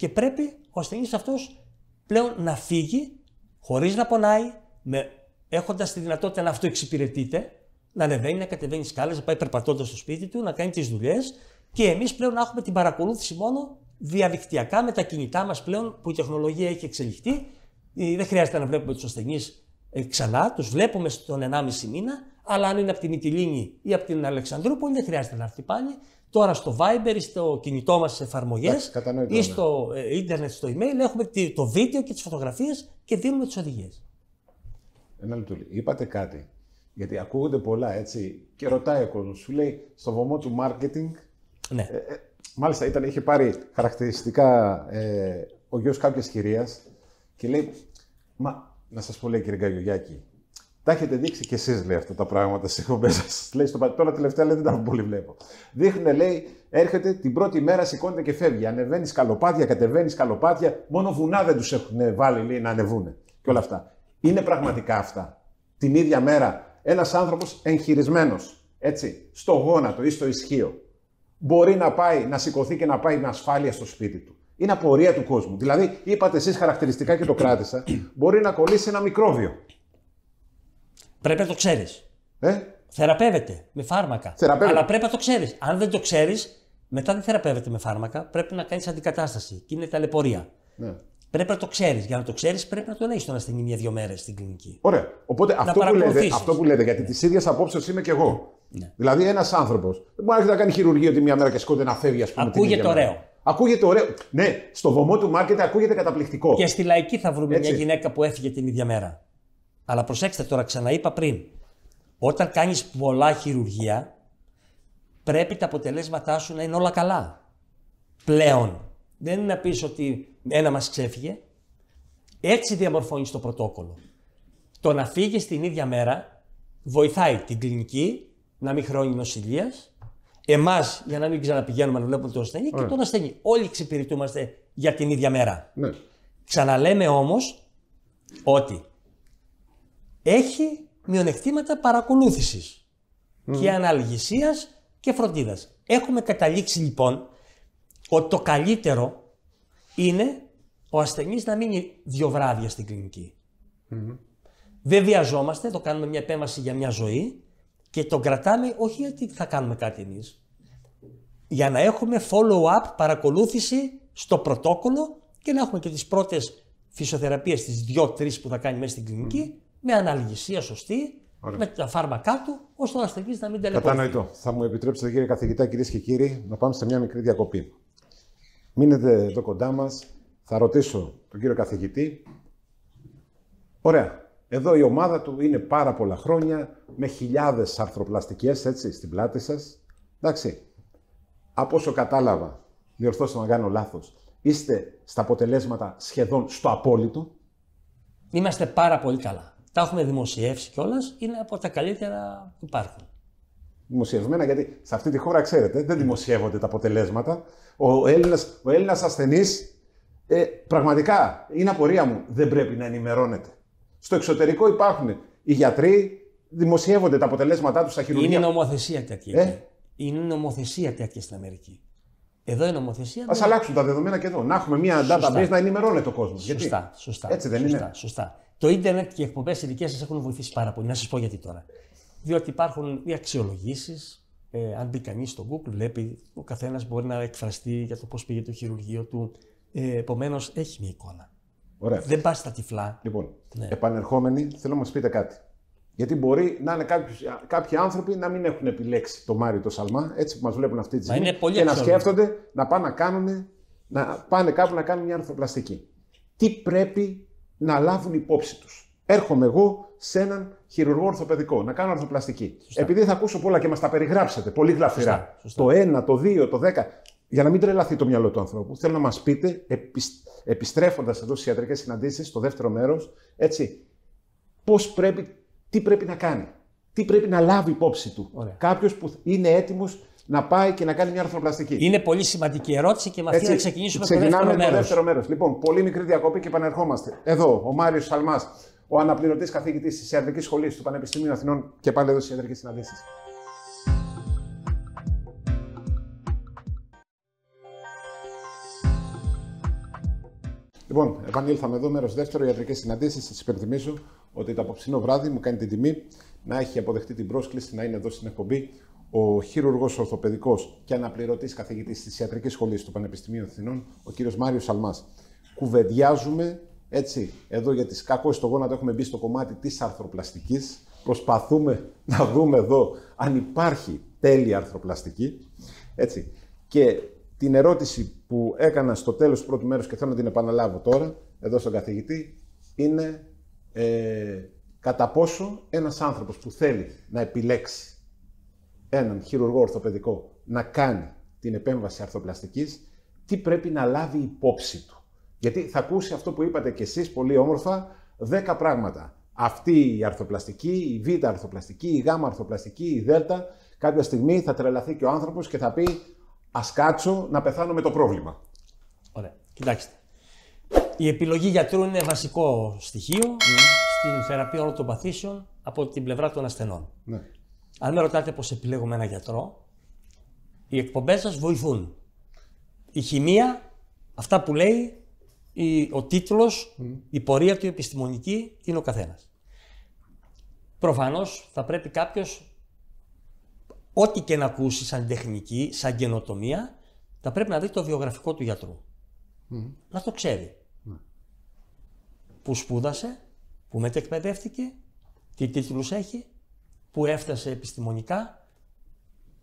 και πρέπει ο ασθενής αυτός πλέον να φύγει χωρίς να πονάει, με, έχοντας τη δυνατότητα να αυτοεξυπηρετείται, να ανεβαίνει, να κατεβαίνει σκάλες, να πάει περπατώντας στο σπίτι του, να κάνει τις δουλειές και εμείς πλέον να έχουμε την παρακολούθηση μόνο διαδικτυακά με τα κινητά μας πλέον που η τεχνολογία έχει εξελιχθεί. Ε, δεν χρειάζεται να βλέπουμε τους ασθενείς ε, ξανά, τους βλέπουμε στον 1,5 μήνα, αλλά αν είναι από την Μυτιλίνη ή από την Αλεξανδρούπολη, δεν χρειάζεται να έρθει πάλι. Τώρα στο Viber ή στο κινητό μας σε εφαρμογές ή ναι. στο ε, ίντερνετ, στο email έχουμε το βίντεο και τις φωτογραφίες και δίνουμε τις οδηγίες. Ένα λεπτό. Είπατε κάτι. Γιατί ακούγονται πολλά έτσι και ρωτάει ο κόσμος. Σου λέει στο βωμό του marketing. Ναι. Ε, ε, μάλιστα ήταν, είχε πάρει χαρακτηριστικά ε, ο γιος κάποιας κυρίας και λέει. Μα να σας πω, λέει κύριε Γκαγιογιάκη, τα έχετε δείξει κι εσείς, λέει αυτά τα πράγματα στις εκπομπές σας. Λέει στο τώρα τελευταία λέει, δεν τα πολύ βλέπω. Δείχνουν, λέει, έρχεται την πρώτη μέρα, σηκώνεται και φεύγει. Ανεβαίνει σκαλοπάτια, κατεβαίνει σκαλοπάτια. Μόνο βουνά δεν τους έχουν βάλει λέει, να ανεβούν. Και όλα αυτά. Είναι πραγματικά αυτά. Την ίδια μέρα ένας άνθρωπος εγχειρισμένος, έτσι, στο γόνατο ή στο ισχύο, μπορεί να πάει, να σηκωθεί και να πάει με ασφάλεια στο σπίτι του. Είναι απορία του κόσμου. Δηλαδή, είπατε εσείς χαρακτηριστικά και το κράτησα, μπορεί να κολλήσει ένα μικρόβιο. Πρέπει να το ξέρεις. Ε; Θεραπεύεται με φάρμακα. Θεραπεύεται. Αλλά πρέπει να το ξέρεις. Αν δεν το ξέρεις, μετά δεν θεραπεύεται με φάρμακα. Πρέπει να κάνεις αντικατάσταση. Και είναι ταλαιπωρία. Ναι. Πρέπει να το ξέρεις. Για να το ξέρεις, πρέπει να τον έχεις τον ασθενή μια-δύο μέρες στην κλινική. Ωραία. Οπότε αυτό που, λέτε, αυτό που λέτε, γιατί τη ίδια απόψεω είμαι και εγώ. Ναι. Δηλαδή, ένας άνθρωπος δεν μπορεί να κάνει χειρουργείο τη μία μέρα και σκότε να φεύγει, ας πούμε. Ακούγεται ωραίο. Ακούγεται ωραίο. Ναι, στο βωμό του μάρκετ ακούγεται καταπληκτικό. Και στη λαϊκή θα βρούμε Έτσι. μια γυναίκα που έφυγε την ίδια μέρα. Αλλά προσέξτε τώρα, ξαναείπα πριν. Όταν κάνεις πολλά χειρουργία, πρέπει τα αποτελέσματά σου να είναι όλα καλά. Πλέον. Δεν είναι να πεις ότι ένα μας ξέφυγε. Έτσι διαμορφώνεις το πρωτόκολλο. Το να φύγεις την ίδια μέρα βοηθάει την κλινική να μην χρώνει νοσηλείας, εμάς για να μην ξαναπηγαίνουμε να βλέπουμε τον ασθενή και τον ασθενή. Όλοι εξυπηρετούμαστε για την ίδια μέρα. Ναι. Ξαναλέμε όμως ότι έχει μειονεκτήματα παρακολούθησης και αναλγησίας και φροντίδας. Έχουμε καταλήξει λοιπόν ότι το καλύτερο είναι ο ασθενής να μείνει δύο βράδια στην κλινικη Δεν βιαζόμαστε, το κάνουμε μια επέμβαση για μια ζωή και τον κρατάμε όχι γιατί θα κάνουμε κάτι εμείς, για να έχουμε follow-up, παρακολούθηση στο πρωτόκολλο και να έχουμε και τις πρώτες φυσιοθεραπείες, τις δυο-τρεις που θα κάνει μέσα στην κλινική, με αναλγησία σωστή, Ωραία. με τα φάρμακά του, ώστε ο ασθενής να μην τελειώσει. Κατανοητό. Θα μου επιτρέψετε, κύριε καθηγητά, κυρίες και κύριοι, να πάμε σε μια μικρή διακοπή. Μείνετε εδώ κοντά μας. Θα ρωτήσω τον κύριο καθηγητή. Ωραία. Εδώ η ομάδα του είναι πάρα πολλά χρόνια, με χιλιάδες αρθροπλαστικές έτσι στην πλάτη σας. Εντάξει. Από όσο κατάλαβα, διορθώστε να κάνω λάθος, είστε στα αποτελέσματα σχεδόν στο απόλυτο. Είμαστε πάρα πολύ καλά τα έχουμε δημοσιεύσει κιόλας, είναι από τα καλύτερα που υπάρχουν. Δημοσιευμένα, γιατί σε αυτή τη χώρα, ξέρετε, δεν δημοσιεύονται τα αποτελέσματα. Ο Έλληνας ο Έλληνας ασθενής Ε, πραγματικά, είναι απορία μου, δεν πρέπει να ενημερώνεται. Στο εξωτερικό υπάρχουν οι γιατροί, δημοσιεύονται τα αποτελέσματά τους στα χειρουργεία. Είναι νομοθεσία τέτοια. Ε; Είναι νομοθεσία τέτοια στην Αμερική. Εδώ η νομοθεσία. Α αλλάξουν τα δεδομένα και εδώ. Να έχουμε μια database να ενημερώνεται ο κόσμος. Σωστά, σωστά. Έτσι δεν σωστά, είναι. Σωστά. Το ίντερνετ και οι εκπομπές δικέ σας έχουν βοηθήσει πάρα πολύ. Να σας πω γιατί τώρα. Διότι υπάρχουν οι αξιολογήσεις. Ε, αν μπει κανείς στο Google, βλέπει ο καθένας μπορεί να εκφραστεί για το πώς πήγε το χειρουργείο του. Ε, Επομένως, έχει μια εικόνα. Ωραία. Δεν πας στα τυφλά. Λοιπόν, ναι. επανερχόμενοι, θέλω να μας πείτε κάτι. Γιατί μπορεί να είναι κάποιοι, κάποιοι άνθρωποι να μην έχουν επιλέξει το Μάριο το Σαλμά, έτσι που μας βλέπουν αυτή τη στιγμή, και να σκέφτονται να πάνε να κάνουν, να πάνε κάπου να κάνουν μια αρθροπλαστική. Τι πρέπει να λάβουν υπόψη τους. Έρχομαι εγώ σε έναν χειρουργό ορθοπαιδικό να κάνω αρθροπλαστική. Σωστά. Επειδή θα ακούσω πολλά και μας τα περιγράψετε πολύ γλαφυρά. Το 1, το 2, το 10. Για να μην τρελαθεί το μυαλό του ανθρώπου, θέλω να μας πείτε, επιστρέφοντας εδώ στις ιατρικές συναντήσεις, στο δεύτερο μέρος, έτσι, πώς πρέπει τι πρέπει να κάνει. Τι πρέπει να λάβει υπόψη του. Κάποιος που είναι έτοιμος να πάει και να κάνει μια αρθροπλαστική. Είναι πολύ σημαντική ερώτηση και με αυτή να ξεκινήσουμε το δεύτερο μέρος. το δεύτερο μέρος. Λοιπόν, πολύ μικρή διακοπή και επανερχόμαστε. Εδώ, ο Μάριος Σαλμάς, ο αναπληρωτής καθηγητής της Ιατρικής Σχολής του Πανεπιστημίου Αθηνών και πάλι εδώ στις Ιατρικές Συναντήσεις. Λοιπόν, επανήλθαμε εδώ, μέρος δεύτερο, ιατρικές συναντήσεις. Σας υπενθυμίσω ότι το απόψινό βράδυ μου κάνει την τιμή να έχει αποδεχτεί την πρόσκληση να είναι εδώ στην εκπομπή ο χειρουργός ορθοπαιδικός και αναπληρωτής καθηγητής της Ιατρικής Σχολής του Πανεπιστημίου Αθηνών, ο κύριος Μάριος Σαλμάς. Κουβεντιάζουμε έτσι, εδώ για τις κακό στο γόνατο έχουμε μπει στο κομμάτι της αρθροπλαστικής. Προσπαθούμε να δούμε εδώ αν υπάρχει τέλεια αρθροπλαστική. Έτσι. Και την ερώτηση που έκανα στο τέλος του πρώτου μέρους και θέλω να την επαναλάβω τώρα, εδώ στον καθηγητή, είναι ε, κατά πόσο ένας άνθρωπος που θέλει να επιλέξει έναν χειρουργό ορθοπαιδικό να κάνει την επέμβαση αρθροπλαστικής, τι πρέπει να λάβει υπόψη του. Γιατί θα ακούσει αυτό που είπατε κι εσείς πολύ όμορφα, 10 πράγματα. Αυτή η αρθροπλαστική, η β' αρθροπλαστική, η γ' αρθροπλαστική, η δ' κάποια στιγμή θα τρελαθεί και ο άνθρωπος και θα πει Α κάτσω να πεθάνω με το πρόβλημα. Ωραία. Κοιτάξτε. Η επιλογή γιατρού είναι βασικό στοιχείο mm. στην θεραπεία όλων των παθήσεων από την πλευρά των ασθενών. Ναι. Αν με ρωτάτε πώς επιλέγουμε ένα γιατρό, οι εκπομπές σας βοηθούν. Η χημεία, αυτά που λέει, ο τίτλος, η πορεία του, η επιστημονική, είναι ο καθένας. Προφανώς θα πρέπει κάποιος ό,τι και να ακούσει σαν τεχνική, σαν καινοτομία, θα πρέπει να δει το βιογραφικό του γιατρού. Να το ξέρει. Που σπούδασε, που μετεκπαιδεύτηκε, τι τίτλους έχει, που έφτασε επιστημονικά.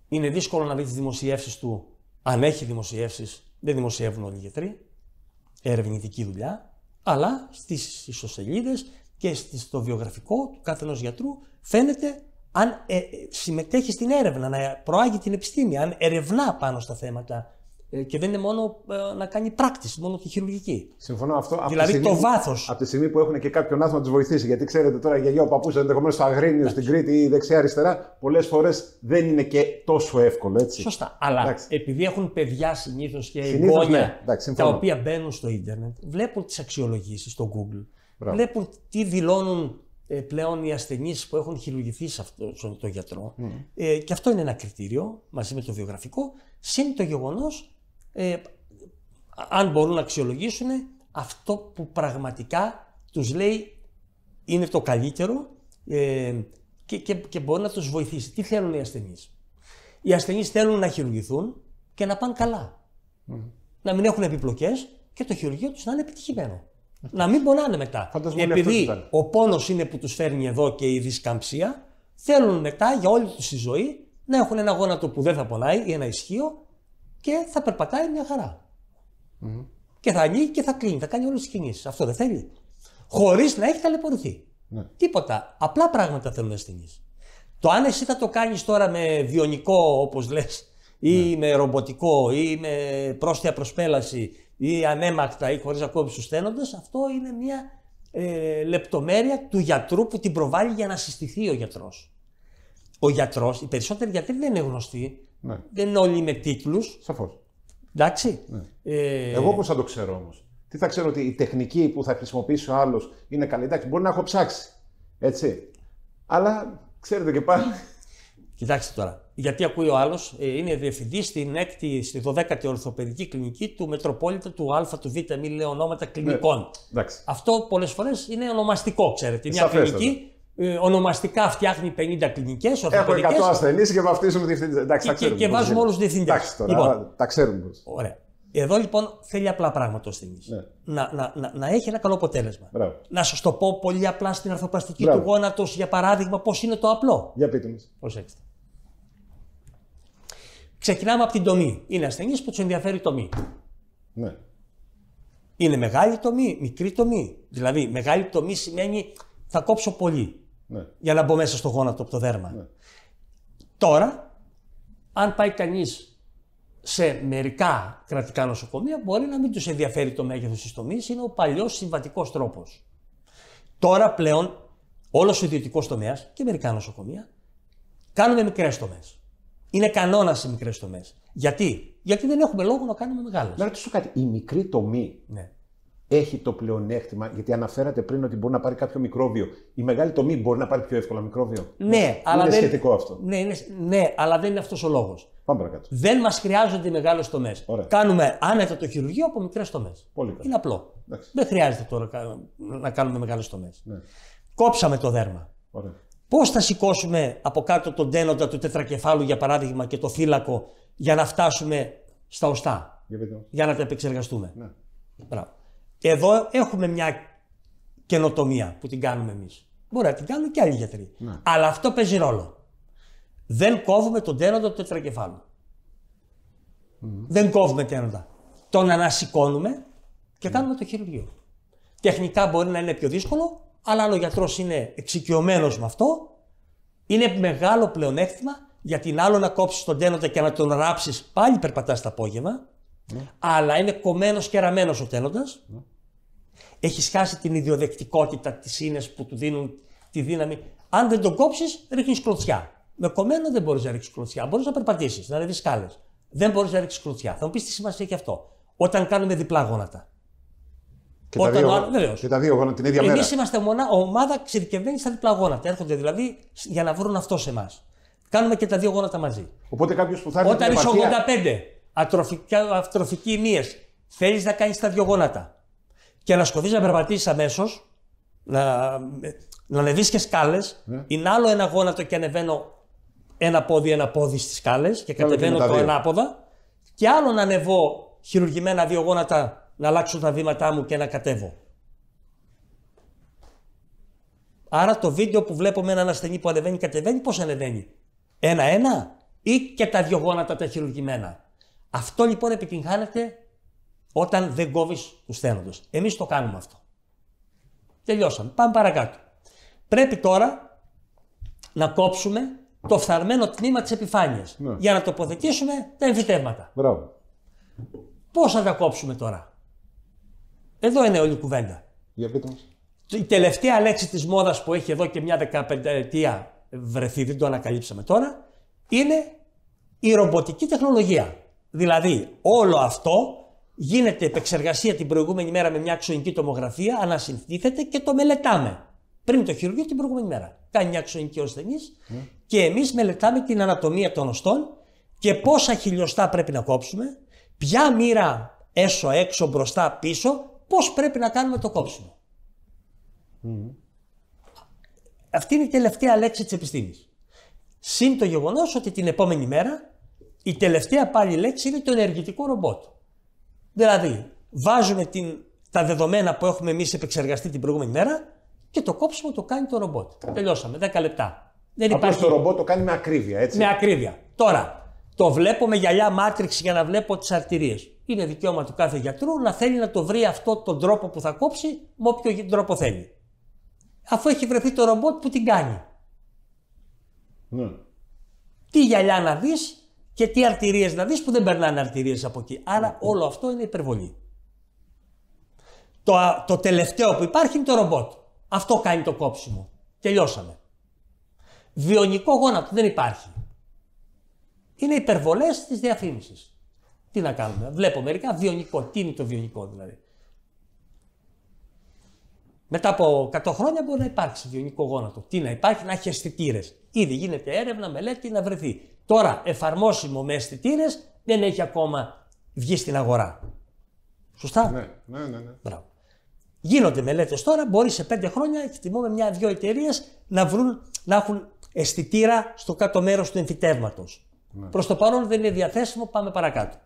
Είναι δύσκολο να δεις τις δημοσιεύσεις του. Αν έχει δημοσιεύσεις, δεν δημοσιεύουν όλοι οι γιατροί. Ερευνητική δουλειά. Αλλά στις ιστοσελίδες και στο βιογραφικό του κάθε ενός γιατρού φαίνεται αν ε, συμμετέχει στην έρευνα, να προάγει την επιστήμη, αν ερευνά πάνω στα θέματα ε, και δεν είναι μόνο ε, να κάνει πράκτηση, μόνο τη χειρουργική. Συμφωνώ αυτό. Δηλαδή το βάθος. Από τη στιγμή που έχουν και κάποιον άνθρωπο να τους βοηθήσει. Γιατί ξέρετε τώρα για ο παππούς ενδεχομένως στο Αγρίνιο, στην Κρήτη ή δεξιά-αριστερά, πολλές φορές δεν είναι και τόσο εύκολο έτσι. Σωστά. Αλλά Εντάξει. επειδή έχουν παιδιά συνήθως και εγγόνια ναι. τα οποία μπαίνουν στο ίντερνετ, βλέπουν τις αξιολογήσεις στο Google, Μπράβο. βλέπουν τι δηλώνουν ε, πλέον οι ασθενείς που έχουν χειρουργηθεί σε αυτό τον γιατρό. Ε, και αυτό είναι ένα κριτήριο μαζί με το βιογραφικό. Συν το γεγονός, ε, αν μπορούν να αξιολογήσουν αυτό που πραγματικά τους λέει είναι το καλύτερο ε, και, και, και μπορεί να τους βοηθήσει. Τι θέλουν οι ασθενείς; Οι ασθενείς θέλουν να χειρουργηθούν και να πάνε καλά. Να μην έχουν επιπλοκές και το χειρουργείο τους να είναι επιτυχημένο να μην πονάνε μετά. Επειδή ο πόνος είναι που τους φέρνει εδώ και η δισκαμψία, θέλουν μετά για όλη τους τη ζωή να έχουν ένα γόνατο που δεν θα πονάει ή ένα ισχύο και θα περπατάει μια χαρα Και θα ανοίγει και θα κλείνει, θα κάνει όλες τις κινήσεις. Αυτό δεν θέλει. Χωρίς να έχει ταλαιπωρηθεί. Ναι. Τίποτα. Απλά πράγματα θέλουν ασθενεί. Το αν εσύ θα το κάνεις τώρα με βιονικό, όπως λες, ή ναι. με ρομποτικό, ή με πρόσθετη προσπέλαση, ή ανέμακτα ή χωρίς να κόβεις τους στένοντες, αυτό είναι μια ε, λεπτομέρεια του γιατρού που την προβάλλει για να συστηθεί ο γιατρός. Ο γιατρός, οι περισσότεροι γιατροί δεν είναι γνωστοί. Ναι. Δεν είναι όλοι με τίτλους. Σαφώς. Εντάξει. Ναι. Ε... Εγώ πώς θα το ξέρω όμως; Τι θα ξέρω ότι η τεχνική που θα χρησιμοποιήσει ο άλλος είναι καλή; Εντάξει, μπορεί να έχω ψάξει. Έτσι. Αλλά ξέρετε και πάλι. Κοιτάξτε τώρα. Γιατί ακούει ο άλλος, ε, είναι διευθυντής στην 6η, στη 12η ορθοπαιδική κλινική του Μετροπόλητα του Α, του Β, μη λέω ονόματα κλινικών. Ναι, Αυτό πολλές φορές είναι ονομαστικό, ξέρετε. Μια Σαφέστατα. κλινική ε, ονομαστικά φτιάχνει 50 κλινικές, Έχω 100 ορθοπαιδικές. ασθενείς και βαφτίζουμε διευθυντέ. Εντάξει, Και- τα ξέρουμε. και πώς βάζουμε γίνεται. όλους διευθυντές. Εντάξει τώρα, Λοιπόν. τα ξέρουμε. πώς. Ωραία. Εδώ λοιπόν θέλει απλά πράγματα ο ασθενής. Ναι. Να, να, να, να έχει ένα καλό αποτέλεσμα. Μπράβο. Να σας το πω πολύ απλά στην αρθροπλαστική Μπράβο. του γόνατος, για παράδειγμα, πώς είναι το απλό. Για πείτε μας. Προσέξτε. Ξεκινάμε από την τομή. Είναι ασθενεί που τους ενδιαφέρει η τομή. Ναι. Είναι μεγάλη τομή, μικρή τομή. Δηλαδή, μεγάλη τομή σημαίνει θα κόψω πολύ ναι. για να μπω μέσα στο γόνατο από το δέρμα. Ναι. Τώρα, αν πάει κανείς σε μερικά κρατικά νοσοκομεία, μπορεί να μην τους ενδιαφέρει το μέγεθος της τομής, είναι ο παλιός συμβατικός τρόπος. Τώρα πλέον, όλος ο ιδιωτικός τομέας και μερικά νοσοκομεία κάνουμε μικρές τομές. Είναι κανόνας οι μικρές τομές. Γιατί; Γιατί δεν έχουμε λόγο να κάνουμε μεγάλες. Να ρωτήσω κάτι. Η μικρή τομή Ναι. Έχει το πλεονέκτημα, γιατί αναφέρατε πριν ότι μπορεί να πάρει κάποιο μικρόβιο. Η μεγάλη τομή μπορεί να πάρει πιο εύκολα μικρόβιο. Ναι, αλλά είναι δεν... σχετικό αυτό. Ναι, είναι... ναι, αλλά δεν είναι αυτός ο λόγος. Πάμε παρακάτω. Δεν μας χρειάζονται οι μεγάλες τομές. Ωραία. Κάνουμε άνετα το χειρουργείο από μικρές τομές. Πολύ καλά. Είναι απλό. Εντάξει. Δεν χρειάζεται τώρα κα- να κάνουμε μεγάλες τομές. Ναι. Κόψαμε το δέρμα. Ωραία. Πώς θα σηκώσουμε από κάτω τον τένοντα του τετρακεφάλου, για παράδειγμα, και το θύλακο για να φτάσουμε στα οστά, Για πείτε μας. για να τα επεξεργαστούμε. Ναι. Μπράβο. Εδώ έχουμε μια καινοτομία που την κάνουμε εμείς. Μπορεί να την κάνουν και άλλοι γιατροί. Ναι. Αλλά αυτό παίζει ρόλο. Δεν κόβουμε τον τένοντα του τετρακεφάλου. Δεν κόβουμε τένοντα. Τον ανασηκώνουμε και κάνουμε το χειρουργείο. Τεχνικά μπορεί να είναι πιο δύσκολο, αλλά αν ο γιατρός είναι εξοικειωμένος με αυτό, είναι μεγάλο πλεονέκτημα γιατί είναι άλλο να κόψεις τον τένοντα και να τον ράψεις, πάλι περπατάς το απόγευμα, αλλά είναι κομμένος και ραμμένος ο τένοντα. Έχει χάσει την ιδιοδεκτικότητα, τι ίνες που του δίνουν τη δύναμη. Αν δεν τον κόψεις, ρίχνεις κλωτσιά. Με κομμένο δεν μπορείς να ρίξεις κλωτσιά. Μπορείς να περπατήσεις, να ανέβει σκάλες. Δεν μπορείς να ρίξεις κλωτσιά. Θα μου πεις τι σημασία έχει αυτό. Όταν κάνουμε διπλά γόνατα. Και, τα Όταν δύο, ο άλλο- βεβαίως. και τα δύο γόνα την ίδια μέρα. Εμεί είμαστε μονά, ομάδα εξειδικευμένη στα διπλά γόνατα. Έρχονται δηλαδή για να βρουν αυτό σε εμάς. Κάνουμε και τα δύο γόνατα μαζί. Οπότε κάποιος που θα έρθει Όταν στην είσαι επαρχία... 85, ατροφικά, ατροφικοί ημίε, θέλεις να κάνεις τα δύο γόνατα και να σκοτείς να περπατήσεις αμέσως, να, να ανεβείς και σκάλες, Ναι. είναι άλλο ένα γόνατο και ανεβαίνω ένα πόδι, ένα πόδι στις σκάλες και και με κατεβαίνω τα το δύο. ανάποδα, και άλλο να ανεβώ χειρουργημένα δύο γόνατα, να αλλάξω τα βήματά μου και να κατέβω. Άρα το βίντεο που βλέπουμε έναν ασθενή που ανεβαίνει κατεβαίνει, πώς ανεβαίνει; Ένα-ένα ή και τα δυο γόνατα τα χειρουργημένα; Αυτό λοιπόν επιτυγχάνεται όταν δεν κόβεις τους θένοντες. Εμείς το κάνουμε αυτό. Τελειώσαμε. Πάμε παρακάτω. Πρέπει τώρα να κόψουμε το φθαρμένο τμήμα της επιφάνειας Ναι. για να τοποθετήσουμε τα εμφυτεύματα. Μπράβο. Πώς θα τα κόψουμε τώρα; Εδώ είναι όλη η κουβέντα. Για πείτε μας. Η τελευταία λέξη της μόδας που έχει εδώ και μια 15 ετία βρεθεί, δεν το ανακαλύψαμε τώρα, είναι η ρομποτική τεχνολογία. Δηλαδή, όλο αυτό γίνεται επεξεργασία την προηγούμενη μέρα με μια αξονική τομογραφία, ανασυντίθεται και το μελετάμε. Πριν το χειρουργείο την προηγούμενη μέρα. Κάνει μια αξονική ο ασθενής και εμείς μελετάμε την ανατομία των οστών και πόσα χιλιοστά πρέπει να κόψουμε, ποια μοίρα έσω, έξω, μπροστά, πίσω, πώς πρέπει να κάνουμε το κόψιμο. Αυτή είναι η τελευταία λέξη της επιστήμης. Συν το γεγονός ότι την επόμενη μέρα η τελευταία πάλι λέξη είναι το ενεργητικό ρομπότ. Δηλαδή, βάζουμε την, τα δεδομένα που έχουμε εμείς επεξεργαστεί την προηγούμενη μέρα και το κόψιμο το κάνει το ρομπότ. Τελειώσαμε, 10 λεπτά. Δεν Απλώς υπάρχει το ρομπότ το κάνει με ακρίβεια, έτσι. με ακρίβεια. Τώρα, το βλέπω με γυαλιά μάτριξη για να βλέπω τις αρτηρίες. Είναι δικαίωμα του κάθε γιατρού να θέλει να το βρει αυτό τον τρόπο που θα κόψει με όποιο τρόπο θέλει. Αφού έχει βρεθεί το ρομπότ που την κάνει. Ναι. Τι γυαλιά να δεις και τι αρτηρίες να δεις που δεν περνάνε αρτηρίες από εκεί. Άρα όλο αυτό είναι υπερβολή. Το, α- το τελευταίο που υπάρχει είναι το ρομπότ. Αυτό κάνει το κόψιμο. Τελειώσαμε. Βιονικό γόνατο δεν υπάρχει. Είναι υπερβολές της διαφήμισης. Τι να κάνουμε. Βλέπω μερικά βιονικό. Τι είναι το βιονικό δηλαδή. Μετά από 100 χρόνια μπορεί να υπάρξει βιονικό γόνατο. Τι να υπάρχει, να έχει αισθητήρες. Ήδη γίνεται έρευνα, μελέτη να βρεθεί. Τώρα, εφαρμόσιμο με αισθητήρες δεν έχει ακόμα βγει στην αγορά. Σωστά; Ναι, ναι, ναι. ναι. Μπράβο. Γίνονται μελέτες τώρα, μπορεί σε πέντε χρόνια, εκτιμούμε μια-δυο εταιρείες να, βρουν, να έχουν αισθητήρα στο κάτω μέρος του εμφυτεύματος. Ναι. Προς το παρόν δεν είναι διαθέσιμο, πάμε παρακάτω.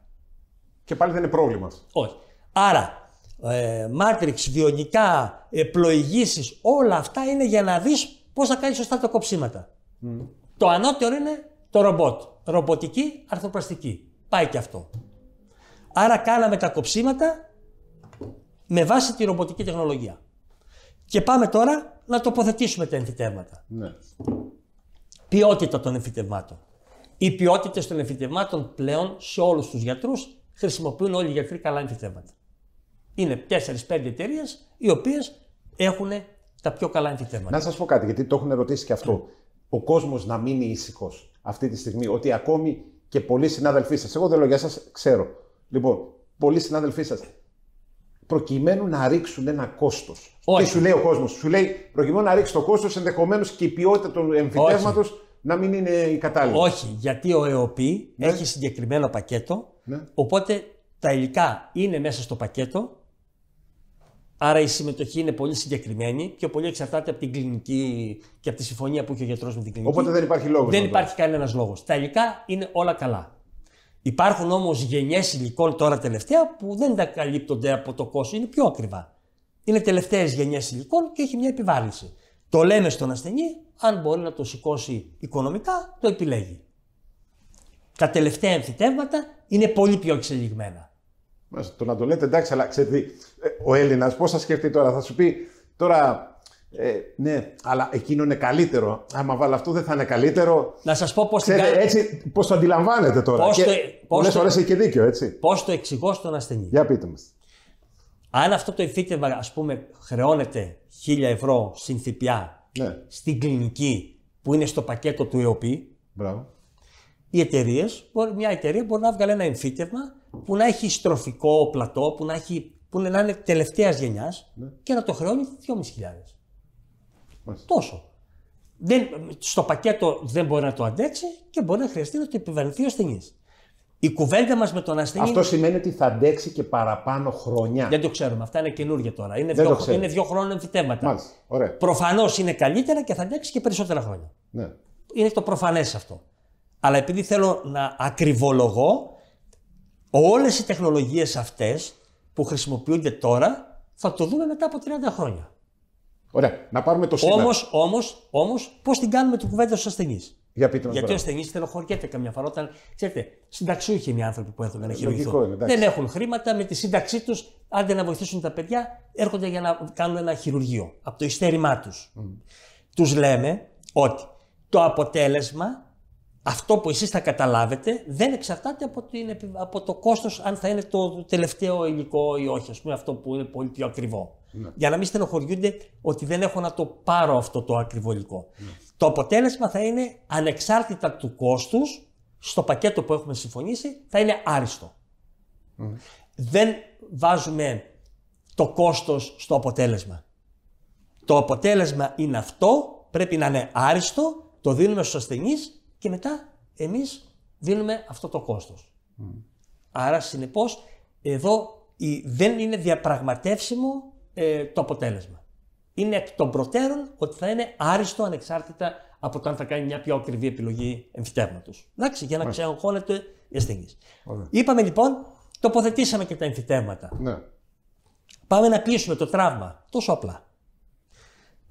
Και πάλι δεν είναι πρόβλημα. Όχι. Άρα, ε, μάτριξ, βιονικά, ε, πλοηγήσεις, όλα αυτά είναι για να δεις πώς θα κάνεις σωστά τα κοψίματα. Το ανώτερο είναι το ρομπότ. Ρομποτική, αρθροπλαστική. Πάει και αυτό. Άρα κάναμε τα κοψίματα με βάση τη ρομποτική τεχνολογία. Και πάμε τώρα να τοποθετήσουμε τα εμφυτεύματα. Ναι. Ποιότητα των εμφυτευμάτων. Οι ποιότητες των εμφυτευμάτων πλέον σε όλους τους γιατρούς χρησιμοποιούν όλοι οι γιατροί καλά εμφυτεύματα. Είναι 4-5 εταιρείες οι οποίες έχουν τα πιο καλά εμφυτεύματα. Να σας πω κάτι, γιατί το έχουν ερωτήσει και αυτό. Ο κόσμος να μείνει ήσυχος αυτή τη στιγμή, ότι ακόμη και πολλοί συνάδελφοί σας, εγώ δεν λέω για σας, ξέρω. Λοιπόν, πολλοί συνάδελφοί σας, προκειμένου να ρίξουν ένα κόστος. Τι σου λέει ο κόσμος, σου λέει προκειμένου να ρίξει το κόστος, ενδεχομένως και η ποιότητα του εμφυτεύματο να μην είναι η κατάλληλη. Όχι, γιατί ο ΕΟΠΗ ναι. έχει συγκεκριμένο πακέτο. Ναι. Οπότε τα υλικά είναι μέσα στο πακέτο. Άρα η συμμετοχή είναι πολύ συγκεκριμένη. Πιο πολύ εξαρτάται από την κλινική και από τη συμφωνία που έχει ο γιατρός με την κλινική. Οπότε δεν υπάρχει λόγος. Δεν υπάρχει κανένας λόγος. Τα υλικά είναι όλα καλά. Υπάρχουν όμως γενιές υλικών τώρα τελευταία που δεν τα καλύπτονται από το κόστος, είναι πιο ακριβά. Είναι τελευταίες γενιές υλικών και έχει μια επιβάρυνση. Το λέμε στον ασθενή, αν μπορεί να το σηκώσει οικονομικά, το επιλέγει. Τα τελευταία εμφυτεύματα είναι πολύ πιο εξελιγμένα. Μάλιστα, το να το λέτε εντάξει, αλλά ξέρετε, ε, ο Έλληνας πώς θα σκεφτεί τώρα, θα σου πει τώρα. Ε, ναι, αλλά εκείνο είναι καλύτερο. Άμα βάλω αυτό, δεν θα είναι καλύτερο. Να σας πω πώς το Έτσι, πώς το αντιλαμβάνετε τώρα. Πώς και, το, πώς το, έχει και δίκιο, έτσι. Πώς το εξηγώ στον ασθενή; Για πείτε μας. Αν αυτό το εμφύτευμα, ας πούμε, χρεώνεται 1000 ευρώ συν ΦΠΑ ναι. στην κλινική που είναι στο πακέτο του ΕΟΠΗ, Μπράβο. οι εταιρείες, μια εταιρεία μπορεί να βγάλει ένα εμφύτευμα που να έχει στροφικό πλατό, που να, έχει, που να είναι τελευταίας γενιάς ναι. και να το χρεώνει 2.500. Τόσο. Δεν, στο πακέτο δεν μπορεί να το αντέξει και μπορεί να χρειαστεί να το επιβαρυνθεί ο ασθενή. Η κουβέντα μας με τον ασθενή. Αυτό σημαίνει ότι θα αντέξει και παραπάνω χρόνια. Δεν το ξέρουμε. Αυτά είναι καινούργια τώρα. Είναι, δύο, είναι δύο χρόνια εμφυτεύματα. Μάλιστα. Προφανώς είναι καλύτερα και θα αντέξει και περισσότερα χρόνια. Ναι. Είναι το προφανές αυτό. Αλλά επειδή θέλω να ακριβολογώ, όλες οι τεχνολογίες αυτές που χρησιμοποιούνται τώρα θα το δούμε μετά από 30 χρόνια. Ωραία. Να πάρουμε το σήμερα. Όμως, όμως, όμως, πώς την κάνουμε την κουβέντα στους ασθενείς; Για πείτε Γιατί πράγμα. ο ασθενής στενοχωριέται καμιά φορά όταν. Ξέρετε, συνταξιούχοι είναι οι άνθρωποι που έχουν να χειρουργηθούν. Δεν έχουν χρήματα, με τη σύνταξή τους, άντε να βοηθήσουν τα παιδιά, έρχονται για να κάνουν ένα χειρουργείο από το ειστέρημά τους. Mm. Τους λέμε ότι το αποτέλεσμα, αυτό που εσείς θα καταλάβετε, δεν εξαρτάται από, την, από το κόστος αν θα είναι το τελευταίο υλικό ή όχι, ας πούμε αυτό που είναι πολύ πιο ακριβό. Ναι. Για να μην στενοχωριούνται ότι δεν έχω να το πάρω αυτό το ακριβό υλικό. Ναι. Το αποτέλεσμα θα είναι ανεξάρτητα του κόστους, στο πακέτο που έχουμε συμφωνήσει, θα είναι άριστο. Δεν βάζουμε το κόστος στο αποτέλεσμα. Το αποτέλεσμα είναι αυτό, πρέπει να είναι άριστο, το δίνουμε στους ασθενείς και μετά εμείς δίνουμε αυτό το κόστος. Άρα συνεπώς εδώ δεν είναι διαπραγματεύσιμο ε, το αποτέλεσμα είναι εκ των προτέρων ότι θα είναι άριστο ανεξάρτητα από το αν θα κάνει μια πιο ακριβή επιλογή εμφυτεύματο. Εντάξει, για να ξεαγχώνεται η ασθενής. Είπαμε λοιπόν, τοποθετήσαμε και τα εμφυτεύματα. Ναι. Πάμε να κλείσουμε το τραύμα. Τόσο απλά.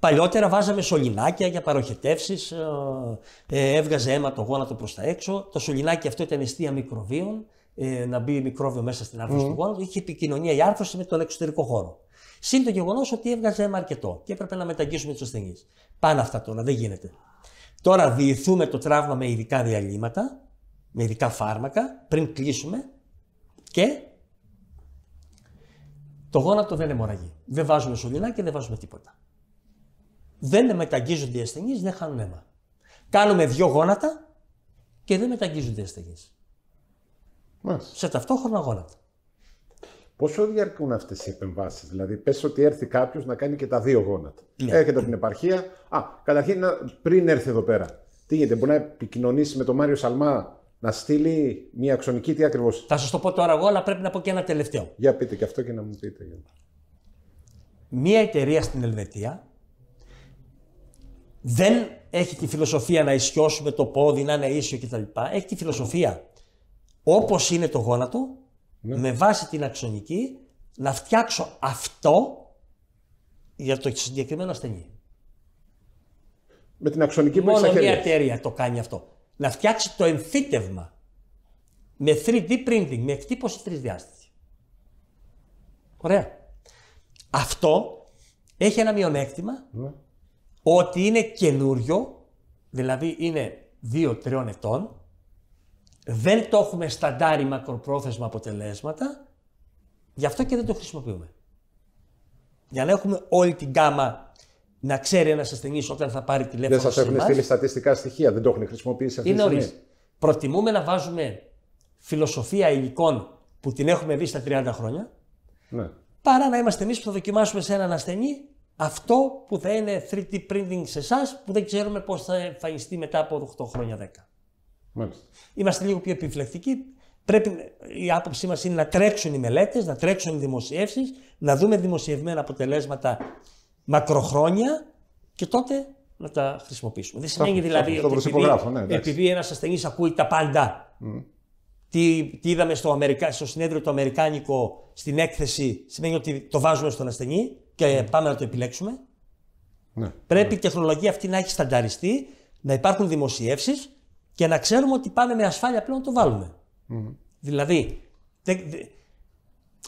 Παλιότερα βάζαμε σωληνάκια για παροχετεύσεις, ε, ε, έβγαζε αίμα το γόνατο προς τα έξω. Το σωληνάκι αυτό ήταν αιστεία μικροβίων, ε, να μπει μικρόβιο μέσα στην άρθρωση mm. του γόνατος. Είχε επικοινωνία η άρθρωση με τον εξωτερικό χώρο. Συν το γεγονός ότι έβγαζε αίμα αρκετό και έπρεπε να μεταγγίσουμε τους ασθενείς. Πάνε αυτά τώρα, δεν γίνεται. Τώρα διηθούμε το τραύμα με ειδικά διαλύματα, με ειδικά φάρμακα, πριν κλείσουμε και το γόνατο δεν αιμορραγεί. Δεν βάζουμε σωληνά και δεν βάζουμε τίποτα. Δεν μεταγγίζονται οι ασθενείς, δεν χάνουν αίμα. Κάνουμε δύο γόνατα και δεν μεταγγίζονται οι ασθενείς. Σε ταυτόχρονα γόνατα. Πόσο διαρκούν αυτές οι επεμβάσεις, Δηλαδή, πες ότι έρθει κάποιος να κάνει και τα δύο γόνατα. Ναι. Έρχεται από την επαρχία. Α, καταρχήν πριν έρθει εδώ πέρα. Τι γίνεται, μπορεί να επικοινωνήσει με τον Μάριο Σαλμά να στείλει μια αξονική, τι ακριβώς; Θα σας το πω τώρα εγώ, αλλά πρέπει να πω και ένα τελευταίο. Για πείτε και αυτό και να μου πείτε. Μια εταιρεία στην Ελβετία δεν έχει τη φιλοσοφία να ισιώσουμε το πόδι, να είναι ίσιο κτλ. Έχει τη φιλοσοφία όπως είναι το γόνατο, ναι. με βάση την αξονική, να φτιάξω αυτό για το συγκεκριμένο ασθενή. Με την αξονική που Μόνο μια εταιρεία το κάνει αυτό. Να φτιάξει το εμφύτευμα με 3D printing, με εκτύπωση τρισδιάστηση. Ωραία. Αυτό έχει ένα μειονέκτημα ναι. Ότι είναι καινούριο, δηλαδή είναι 2-3 ετών, δεν το έχουμε σταντάρει μακροπρόθεσμα αποτελέσματα, γι' αυτό και δεν το χρησιμοποιούμε. Για να έχουμε όλη την γάμα να ξέρει ένας ασθενής όταν θα πάρει τηλέφωνο. Δεν σας έχουν στείλει στατιστικά στοιχεία, δεν το έχουν χρησιμοποιήσει αυτή Είναι νωρί. Προτιμούμε να βάζουμε φιλοσοφία υλικών που την έχουμε δει στα 30 χρόνια, ναι. παρά να είμαστε εμείς που θα δοκιμάσουμε σε έναν ασθενή αυτό που θα είναι 3D printing σε εσάς που δεν ξέρουμε πώς θα εμφανιστεί μετά από 8 χρόνια 10. Μάλιστα. Είμαστε λίγο πιο επιφυλακτικοί. Πρέπει, η άποψή μας είναι να τρέξουν οι μελέτες, να τρέξουν οι δημοσιεύσεις, να δούμε δημοσιευμένα αποτελέσματα μακροχρόνια και τότε να τα χρησιμοποιήσουμε. Δεν σημαίνει δηλαδή ότι επειδή, ναι, επειδή ένας ασθενής ακούει τα πάντα. Mm. Τι, τι είδαμε στο, Αμερικα... στο συνέδριο το Αμερικάνικο στην έκθεση, σημαίνει ότι το βάζουμε στον ασθενή και mm. πάμε να το επιλέξουμε. Ναι. Πρέπει η τεχνολογία αυτή να έχει στανταριστεί, να υπάρχουν δημοσιεύσεις και να ξέρουμε ότι πάμε με ασφάλεια πλέον να το βάλουμε. Δηλαδή, δεν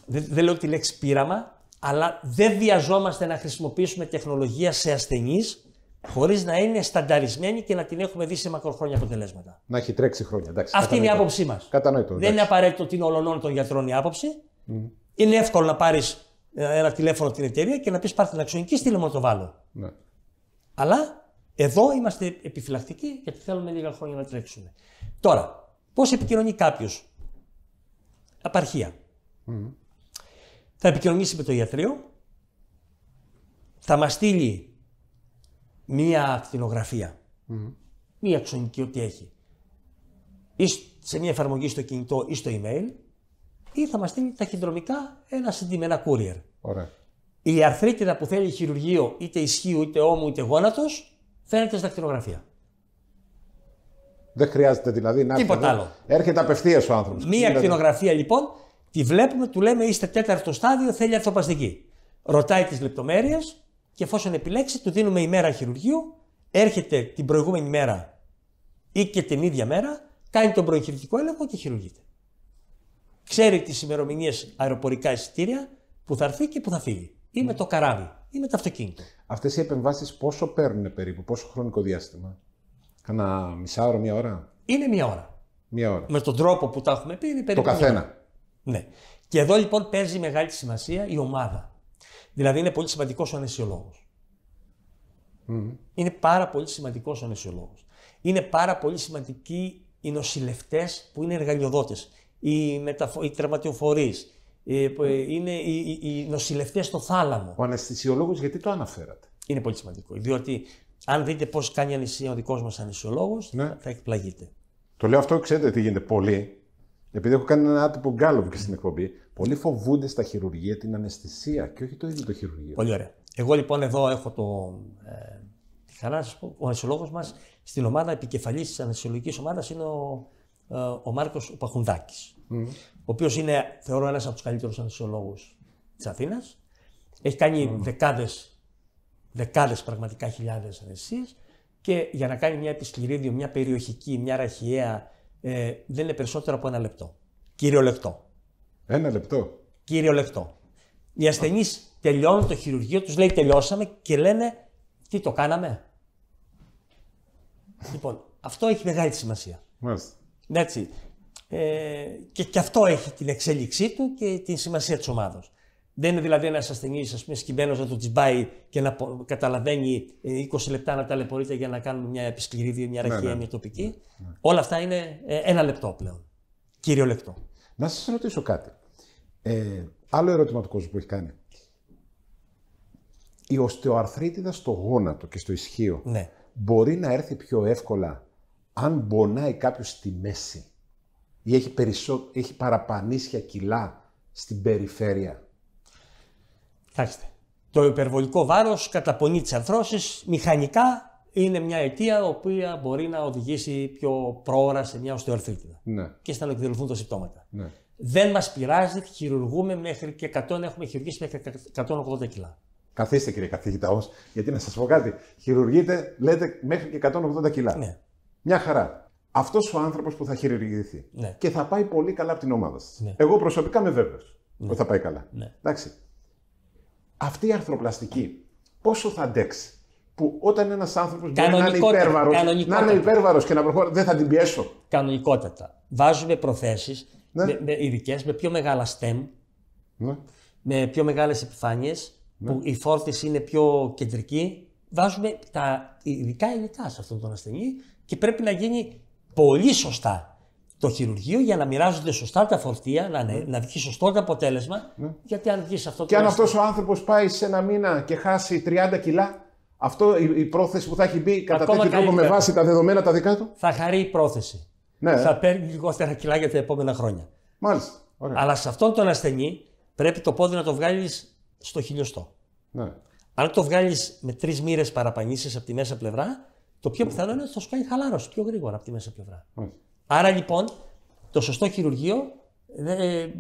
δε, δε λέω τη λέξη πείραμα, αλλά δεν βιαζόμαστε να χρησιμοποιήσουμε τεχνολογία σε ασθενείς χωρίς να είναι στανταρισμένη και να την έχουμε δει σε μακροχρόνια αποτελέσματα. Να έχει τρέξει χρόνια. Εντάξει, Αυτή είναι η άποψή μας. Κατανοητό. Δεν είναι απαραίτητο ότι είναι ολονών των γιατρών η άποψη. Είναι εύκολο να πάρεις ε, ένα τηλέφωνο την εταιρεία και να πεις πάρτε την αξιονική, στείλε μου να το βάλω. Ναι. Αλλά εδώ είμαστε επιφυλακτικοί γιατί θέλουμε λίγα χρόνια να τρέξουμε. Τώρα, πώς επικοινωνεί κάποιος; Απαρχία. Θα επικοινωνήσει με το ιατρείο, θα μας στείλει μία ακτινογραφία, μία ξενική ό,τι έχει, ή σε μία εφαρμογή στο κινητό ή στο email, ή θα μας στείλει ταχυδρομικά ένα CD με ένα courier. Ωραία. Η αρθρίτιδα που θέλει χειρουργείο, είτε ισχύου, είτε ώμου, είτε γόνατος, φαίνεται στα κτηνογραφία. Δεν χρειάζεται δηλαδή να Τίποτα άλλο. Έρχεται απευθείας ο άνθρωπος. Μία ακτινογραφία λοιπόν, τη βλέπουμε, του λέμε είστε τέταρτο στάδιο, θέλει αρθροπαστική. Ρωτάει τις λεπτομέρειες και εφόσον επιλέξει, του δίνουμε ημέρα χειρουργείου. Έρχεται την προηγούμενη μέρα ή και την ίδια μέρα, κάνει τον προεχειρουργικό έλεγχο και χειρουργείται. Ξέρει τις ημερομηνίες αεροπορικά εισιτήρια που θα έρθει και που θα φύγει. Ή με το καράβι ή με το αυτοκίνητο. Αυτές οι επεμβάσεις πόσο παίρνουν περίπου, πόσο χρονικό διάστημα; Κάνα μισά ώρα, μία ώρα; Είναι μία ώρα. Μία ώρα. Με τον τρόπο που τα έχουμε πει είναι περίπου. Το καθένα. Ναι. Και εδώ λοιπόν παίζει μεγάλη σημασία η ομάδα. Δηλαδή είναι πολύ σημαντικός ο ανεσιολόγο. Mm. Είναι πάρα πολύ σημαντικός ο ανεσιολόγο. Είναι πάρα πολύ σημαντικοί οι νοσηλευτές που είναι εργαλειοδότες, οι, μεταφο... οι τραυματιοφορεί, ε, είναι οι, οι νοσηλευτές στο θάλαμο. Ο αναισθησιολόγος, γιατί το αναφέρατε; Είναι πολύ σημαντικό. Διότι αν δείτε πώς κάνει ανησυχία ο δικός μας αναισθησιολόγος, ναι. θα εκπλαγείτε. Το λέω αυτό, ξέρετε τι γίνεται. Πολλοί, επειδή έχω κάνει ένα άτυπο γκάλωπ και στην εκπομπή, πολλοί φοβούνται στα χειρουργία την αναισθησία και όχι το ίδιο το χειρουργείο. Πολύ ωραία. Εγώ λοιπόν εδώ έχω το, ε, τη χαρά να σας πω, ο αναισθησιολόγος μας στην ομάδα επικεφαλής της αναισθησιολογικής ομάδας είναι ο, ε, ο Μάρκος Παχουνδάκη ο οποίος είναι, θεωρώ, ένας από τους καλύτερους ανεσιολόγου της Αθήνας. Έχει κάνει mm. δεκάδες δεκάδες πραγματικά χιλιάδες αναισθησίε και για να κάνει μια επισκληρίδιο, μια περιοχική, μια ραχιαία, ε, δεν είναι περισσότερο από ένα λεπτό. Κυριολεκτό. Ένα λεπτό. Κυριολεκτό. Οι ασθενείς τελειώνουν το χειρουργείο, τους λέει τελειώσαμε και λένε τι το κάναμε; λοιπόν, αυτό έχει μεγάλη σημασία. Μάλιστα. Έτσι. Ε, και, και αυτό έχει την εξέλιξή του και την σημασία της ομάδα. Δεν είναι δηλαδή ένας ασθενής, ας πούμε, σκυμμένο να το τσιμπάει και να καταλαβαίνει 20 ε, λεπτά να ταλαιπωρείται για να κάνουμε μια επισκληρίδια, μια ραχία, ναι, ναι. μια τοπική. Ναι. Όλα αυτά είναι ε, ένα λεπτό πλέον. Κύριο λεπτό. Να σας ρωτήσω κάτι. Ε, Άλλο ερώτημα του κόσμου που έχει κάνει. Η οστεοαρθρίτιδα στο γόνατο και στο ισχύο Ναι. μπορεί να έρθει πιο εύκολα αν μπονάει κάποιος στη μέση ή έχει, περισσό... έχει παραπανίσια κιλά στην περιφέρεια. Κοιτάξτε. Το υπερβολικό βάρος καταπονεί τι αρθρώσει. Μηχανικά είναι μια αιτία η οποία μπορεί να οδηγήσει πιο πρόωρα σε μια οστεοαρθρίτιδα. Ναι, Και στα να εκδηλωθούν τα συμπτώματα. ναι. Δεν μας πειράζει, χειρουργούμε μέχρι και 100, έχουμε χειρουργήσει μέχρι και 180 κιλά. Καθίστε κύριε καθηγητά όμως, γιατί να σας πω κάτι. Χειρουργείτε, λέτε, μέχρι και 180 κιλά. Ναι. Μια χαρά. Αυτός ο άνθρωπος που θα χειρουργηθεί Ναι. και θα πάει πολύ καλά από την ομάδα σας. Ναι. Εγώ προσωπικά είμαι βέβαιος ότι θα πάει καλά. Ναι. Εντάξει. Αυτή η αρθροπλαστική πόσο θα αντέξει. Που όταν ένας άνθρωπος μπορεί να είναι Κανονικότατα, υπέρβαρο, να κανονικότατα. είναι υπέρβαρος και να προχωράει, δεν θα την πιέσω. Κανονικότατα. Βάζουμε προθέσεις Ναι. με, με ειδικές, με πιο μεγάλα stem, Ναι. με πιο μεγάλες επιφάνειες, που η φόρτιση είναι πιο κεντρική. Βάζουμε τα ειδικά υλικά σε αυτόν τον ασθενή και πρέπει να γίνει πολύ σωστά το χειρουργείο για να μοιράζονται σωστά τα φορτία, να, ναι. να βγει σωστό το αποτέλεσμα. Γιατί αν βγει σε αυτό Και το αν ασθενή- αυτός ο άνθρωπος πάει σε ένα μήνα και χάσει 30 κιλά, αυτό η, η πρόθεση που θα έχει μπει κατά Ακόμα τέτοιο τρόπο με καλύτερα. βάση τα δεδομένα τα δικά του; θα χαρεί η πρόθεση. Ναι, Θα παίρνει λιγότερα κιλά για τα επόμενα χρόνια. μάλιστα. Ωραία. Αλλά σε αυτόν τον ασθενή πρέπει το πόδι να το βγάλεις στο χιλιοστό. Ναι. Αν το βγάλεις με τρεις μοίρες παραπανήσεις από τη μέσα πλευρά, το πιο πιθανό είναι ότι θα σου κάνει χαλάρωση πιο γρήγορα από τη μέσα πλευρά. Μάλιστα. Άρα λοιπόν το σωστό χειρουργείο δεν,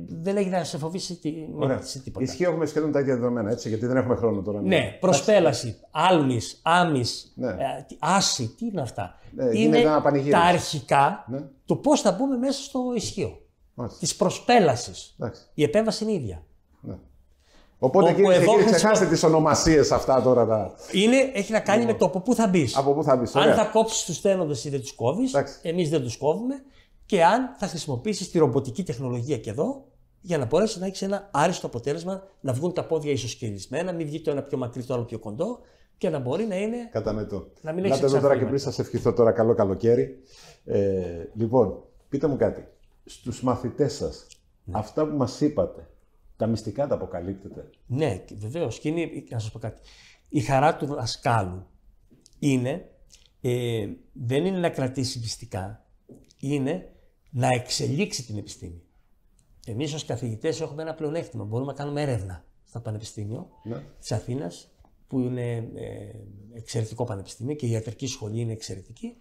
δεν έχει να σε φοβήσει τι, με- Ωραία. σε τίποτα. Ισχύει, έχουμε σχεδόν τα ίδια δεδομένα, έτσι, γιατί δεν έχουμε χρόνο τώρα. Ναι, προσπέλαση, άλμης, άμυ, Ναι. ε, τι- άση, τι είναι αυτά. Ναι, είναι γίνεται ένα πανηγύρι. τα αρχικά Ναι. του πώς θα μπούμε μέσα στο ισχύο. Μάλιστα. Της προσπέλασης. Εντάξει. Η επέμβαση είναι ίδια. Ναι. Οπότε Όπου κύριε, και εδώ κύριε χρησιμο- ξεχάστε τις ονομασίες αυτά τώρα. Τα... Είναι, έχει να κάνει με το από πού θα μπεις. Από πού θα μπεις. Αν θα κόψεις τους στένοντες ή δεν τους κόβεις, Εντάξει. εμείς δεν τους κόβουμε. Και αν θα χρησιμοποιήσεις τη ρομποτική τεχνολογία και εδώ, για να μπορέσει να έχεις ένα άριστο αποτέλεσμα, να βγουν τα πόδια ισοσκελισμένα, μην βγει το ένα πιο μακρύ, το άλλο πιο κοντό και να μπορεί να είναι. Κατανοητό. Να μην έχεις Ελάτε εδώ τώρα και εξαρτήματα. πριν σας ευχηθώ τώρα καλό καλοκαίρι. Ε, λοιπόν, πείτε μου κάτι. Στους μαθητές σας, Ναι. αυτά που μας είπατε, τα μυστικά τα αποκαλύπτετε. Ναι, βεβαίως. Και είναι, να σας πω κάτι. Η χαρά του δασκάλου είναι, ε, δεν είναι να κρατήσει μυστικά, είναι να εξελίξει την επιστήμη. Εμείς ως καθηγητές έχουμε ένα πλεονέκτημα. Μπορούμε να κάνουμε έρευνα στο Πανεπιστήμιο Ναι. της Αθήνας, που είναι ε, εξαιρετικό πανεπιστήμιο και η ιατρική σχολή είναι εξαιρετική.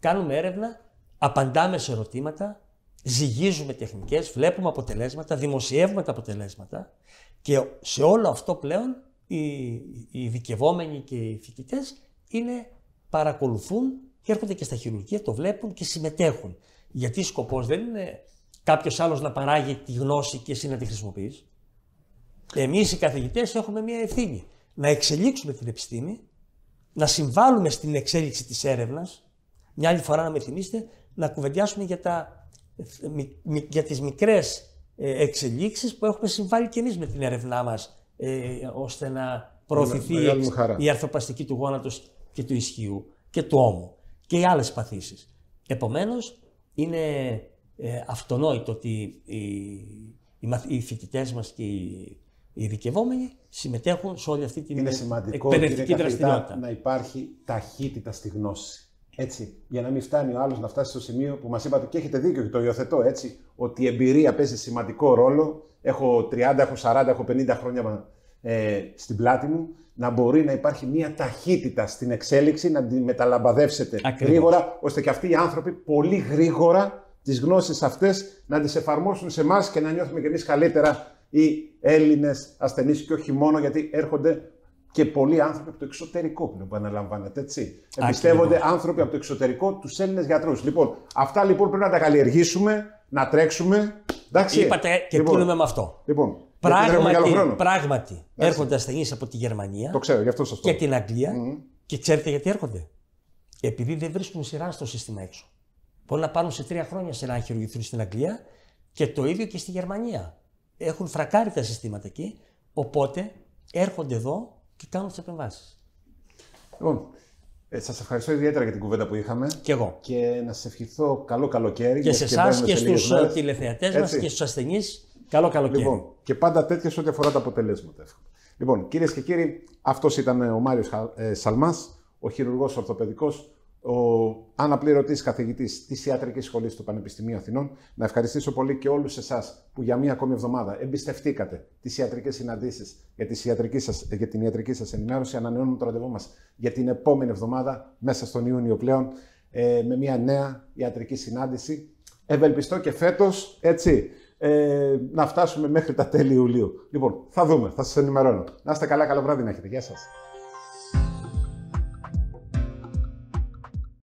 Κάνουμε έρευνα, απαντάμε σε ερωτήματα, ζυγίζουμε τεχνικές, βλέπουμε αποτελέσματα, δημοσιεύουμε τα αποτελέσματα και σε όλο αυτό πλέον οι, οι ειδικευόμενοι και οι φοιτητές είναι παρακολουθούν και έρχονται και στα χειρουργεία, το βλέπουν και συμμετέχουν. Γιατί σκοπός δεν είναι κάποιος άλλος να παράγει τη γνώση και εσύ να τη χρησιμοποιείς. Εμείς οι καθηγητές έχουμε μια ευθύνη να εξελίξουμε την επιστήμη, να συμβάλλουμε στην εξέλιξη της έρευνας. Μια άλλη φορά, να με θυμίσετε, να κουβεντιάσουμε για, τα, μι- μι- για τις μικρές ε, εξελίξεις που έχουμε συμβάλει και εμείς με την έρευνά μας ε, ώστε να προωθηθεί η, μεγάλη μου εξ- χαρά. η αρθροπλαστική του γόνατος και του ισχύου και του ώμου και οι άλλες παθήσεις. Επομένως, είναι ε, αυτονόητο ότι οι, οι, μαθ- οι φοιτητές μας και οι, οι ειδικευόμενοι συμμετέχουν σε όλη αυτή την Είναι σημαντικό κύριε εκπαιδευτική καθηγητά, δραστηριότητα. να υπάρχει ταχύτητα στη γνώση. Έτσι, για να μην φτάνει ο άλλος να φτάσει στο σημείο που μας είπατε και έχετε δίκιο και το υιοθετώ έτσι, ότι η εμπειρία παίζει σημαντικό ρόλο. Έχω 30, έχω 40, έχω 50 χρόνια ε, στην πλάτη μου. Να μπορεί να υπάρχει μια ταχύτητα στην εξέλιξη, να τη μεταλαμπαδεύσετε Ακριβώς. γρήγορα, ώστε και αυτοί οι άνθρωποι πολύ γρήγορα τις γνώσεις αυτές να τις εφαρμόσουν σε εμάς και να νιώθουμε κι εμείς καλύτερα οι Έλληνες ασθενείς και όχι μόνο γιατί έρχονται και πολλοί άνθρωποι από το εξωτερικό που επαναλαμβάνεται, έτσι. Εμπιστεύονται άνθρωποι από το εξωτερικό τους Έλληνες γιατρούς. Λοιπόν, αυτά λοιπόν πρέπει να τα καλλιεργήσουμε, να τρέξουμε. Εντάξει. Είπατε και λοιπόν, κλείνουμε με αυτό. Λοιπόν, γιατί δεν έχουμε και άλλο Πράγματι, χρόνο. πράγματι έρχονται ασθενείς από τη Γερμανία Το ξέρω, γι' αυτό σας το και λέω. την Αγγλία και ξέρετε γιατί έρχονται; Επειδή δεν βρίσκουν σειρά στο σύστημα έξω. Μπορεί να πάρουν σε τρία χρόνια σειρά να χειρουργηθούν στην Αγγλία και το ίδιο και στη Γερμανία. Έχουν φρακάρει τα συστήματα εκεί, οπότε έρχονται εδώ και κάνουν τις επεμβάσεις. Λοιπόν, ε, σας ευχαριστώ ιδιαίτερα για την κουβέντα που είχαμε. Κι εγώ. Και να σας ευχηθώ καλό καλοκαίρι. Και μιας σε εσάς μπαίνουμε και σε λίγες στου μέρες. τηλεθεατές μας Έτσι. και στους ασθενείς Καλό καλοκαίρι. Λοιπόν, και πάντα τέτοιε ό,τι αφορά τα αποτελέσματα. Λοιπόν, κυρίες και κύριοι, αυτός ήταν ο Μάριος ε, Σαλμάς, ο χειρουργός ορθοπαιδικός, ο αναπληρωτής καθηγητής της Ιατρικής Σχολής του Πανεπιστημίου Αθηνών. Να ευχαριστήσω πολύ και όλους εσάς που για μία ακόμη εβδομάδα εμπιστευτήκατε τις ιατρικές συναντήσεις για, για την ιατρική σας ενημέρωση. Ανανεώνουμε το ραντεβού μας για την επόμενη εβδομάδα, μέσα στον Ιούνιο πλέον, ε, με μια νέα ιατρική συνάντηση. Ευελπιστώ και φέτος, έτσι, ε, να φτάσουμε μέχρι τα τέλη Ιουλίου. Λοιπόν, θα δούμε, θα σας ενημερώνω. Να είστε καλά, καλό βράδυ να έχετε. Γεια σας.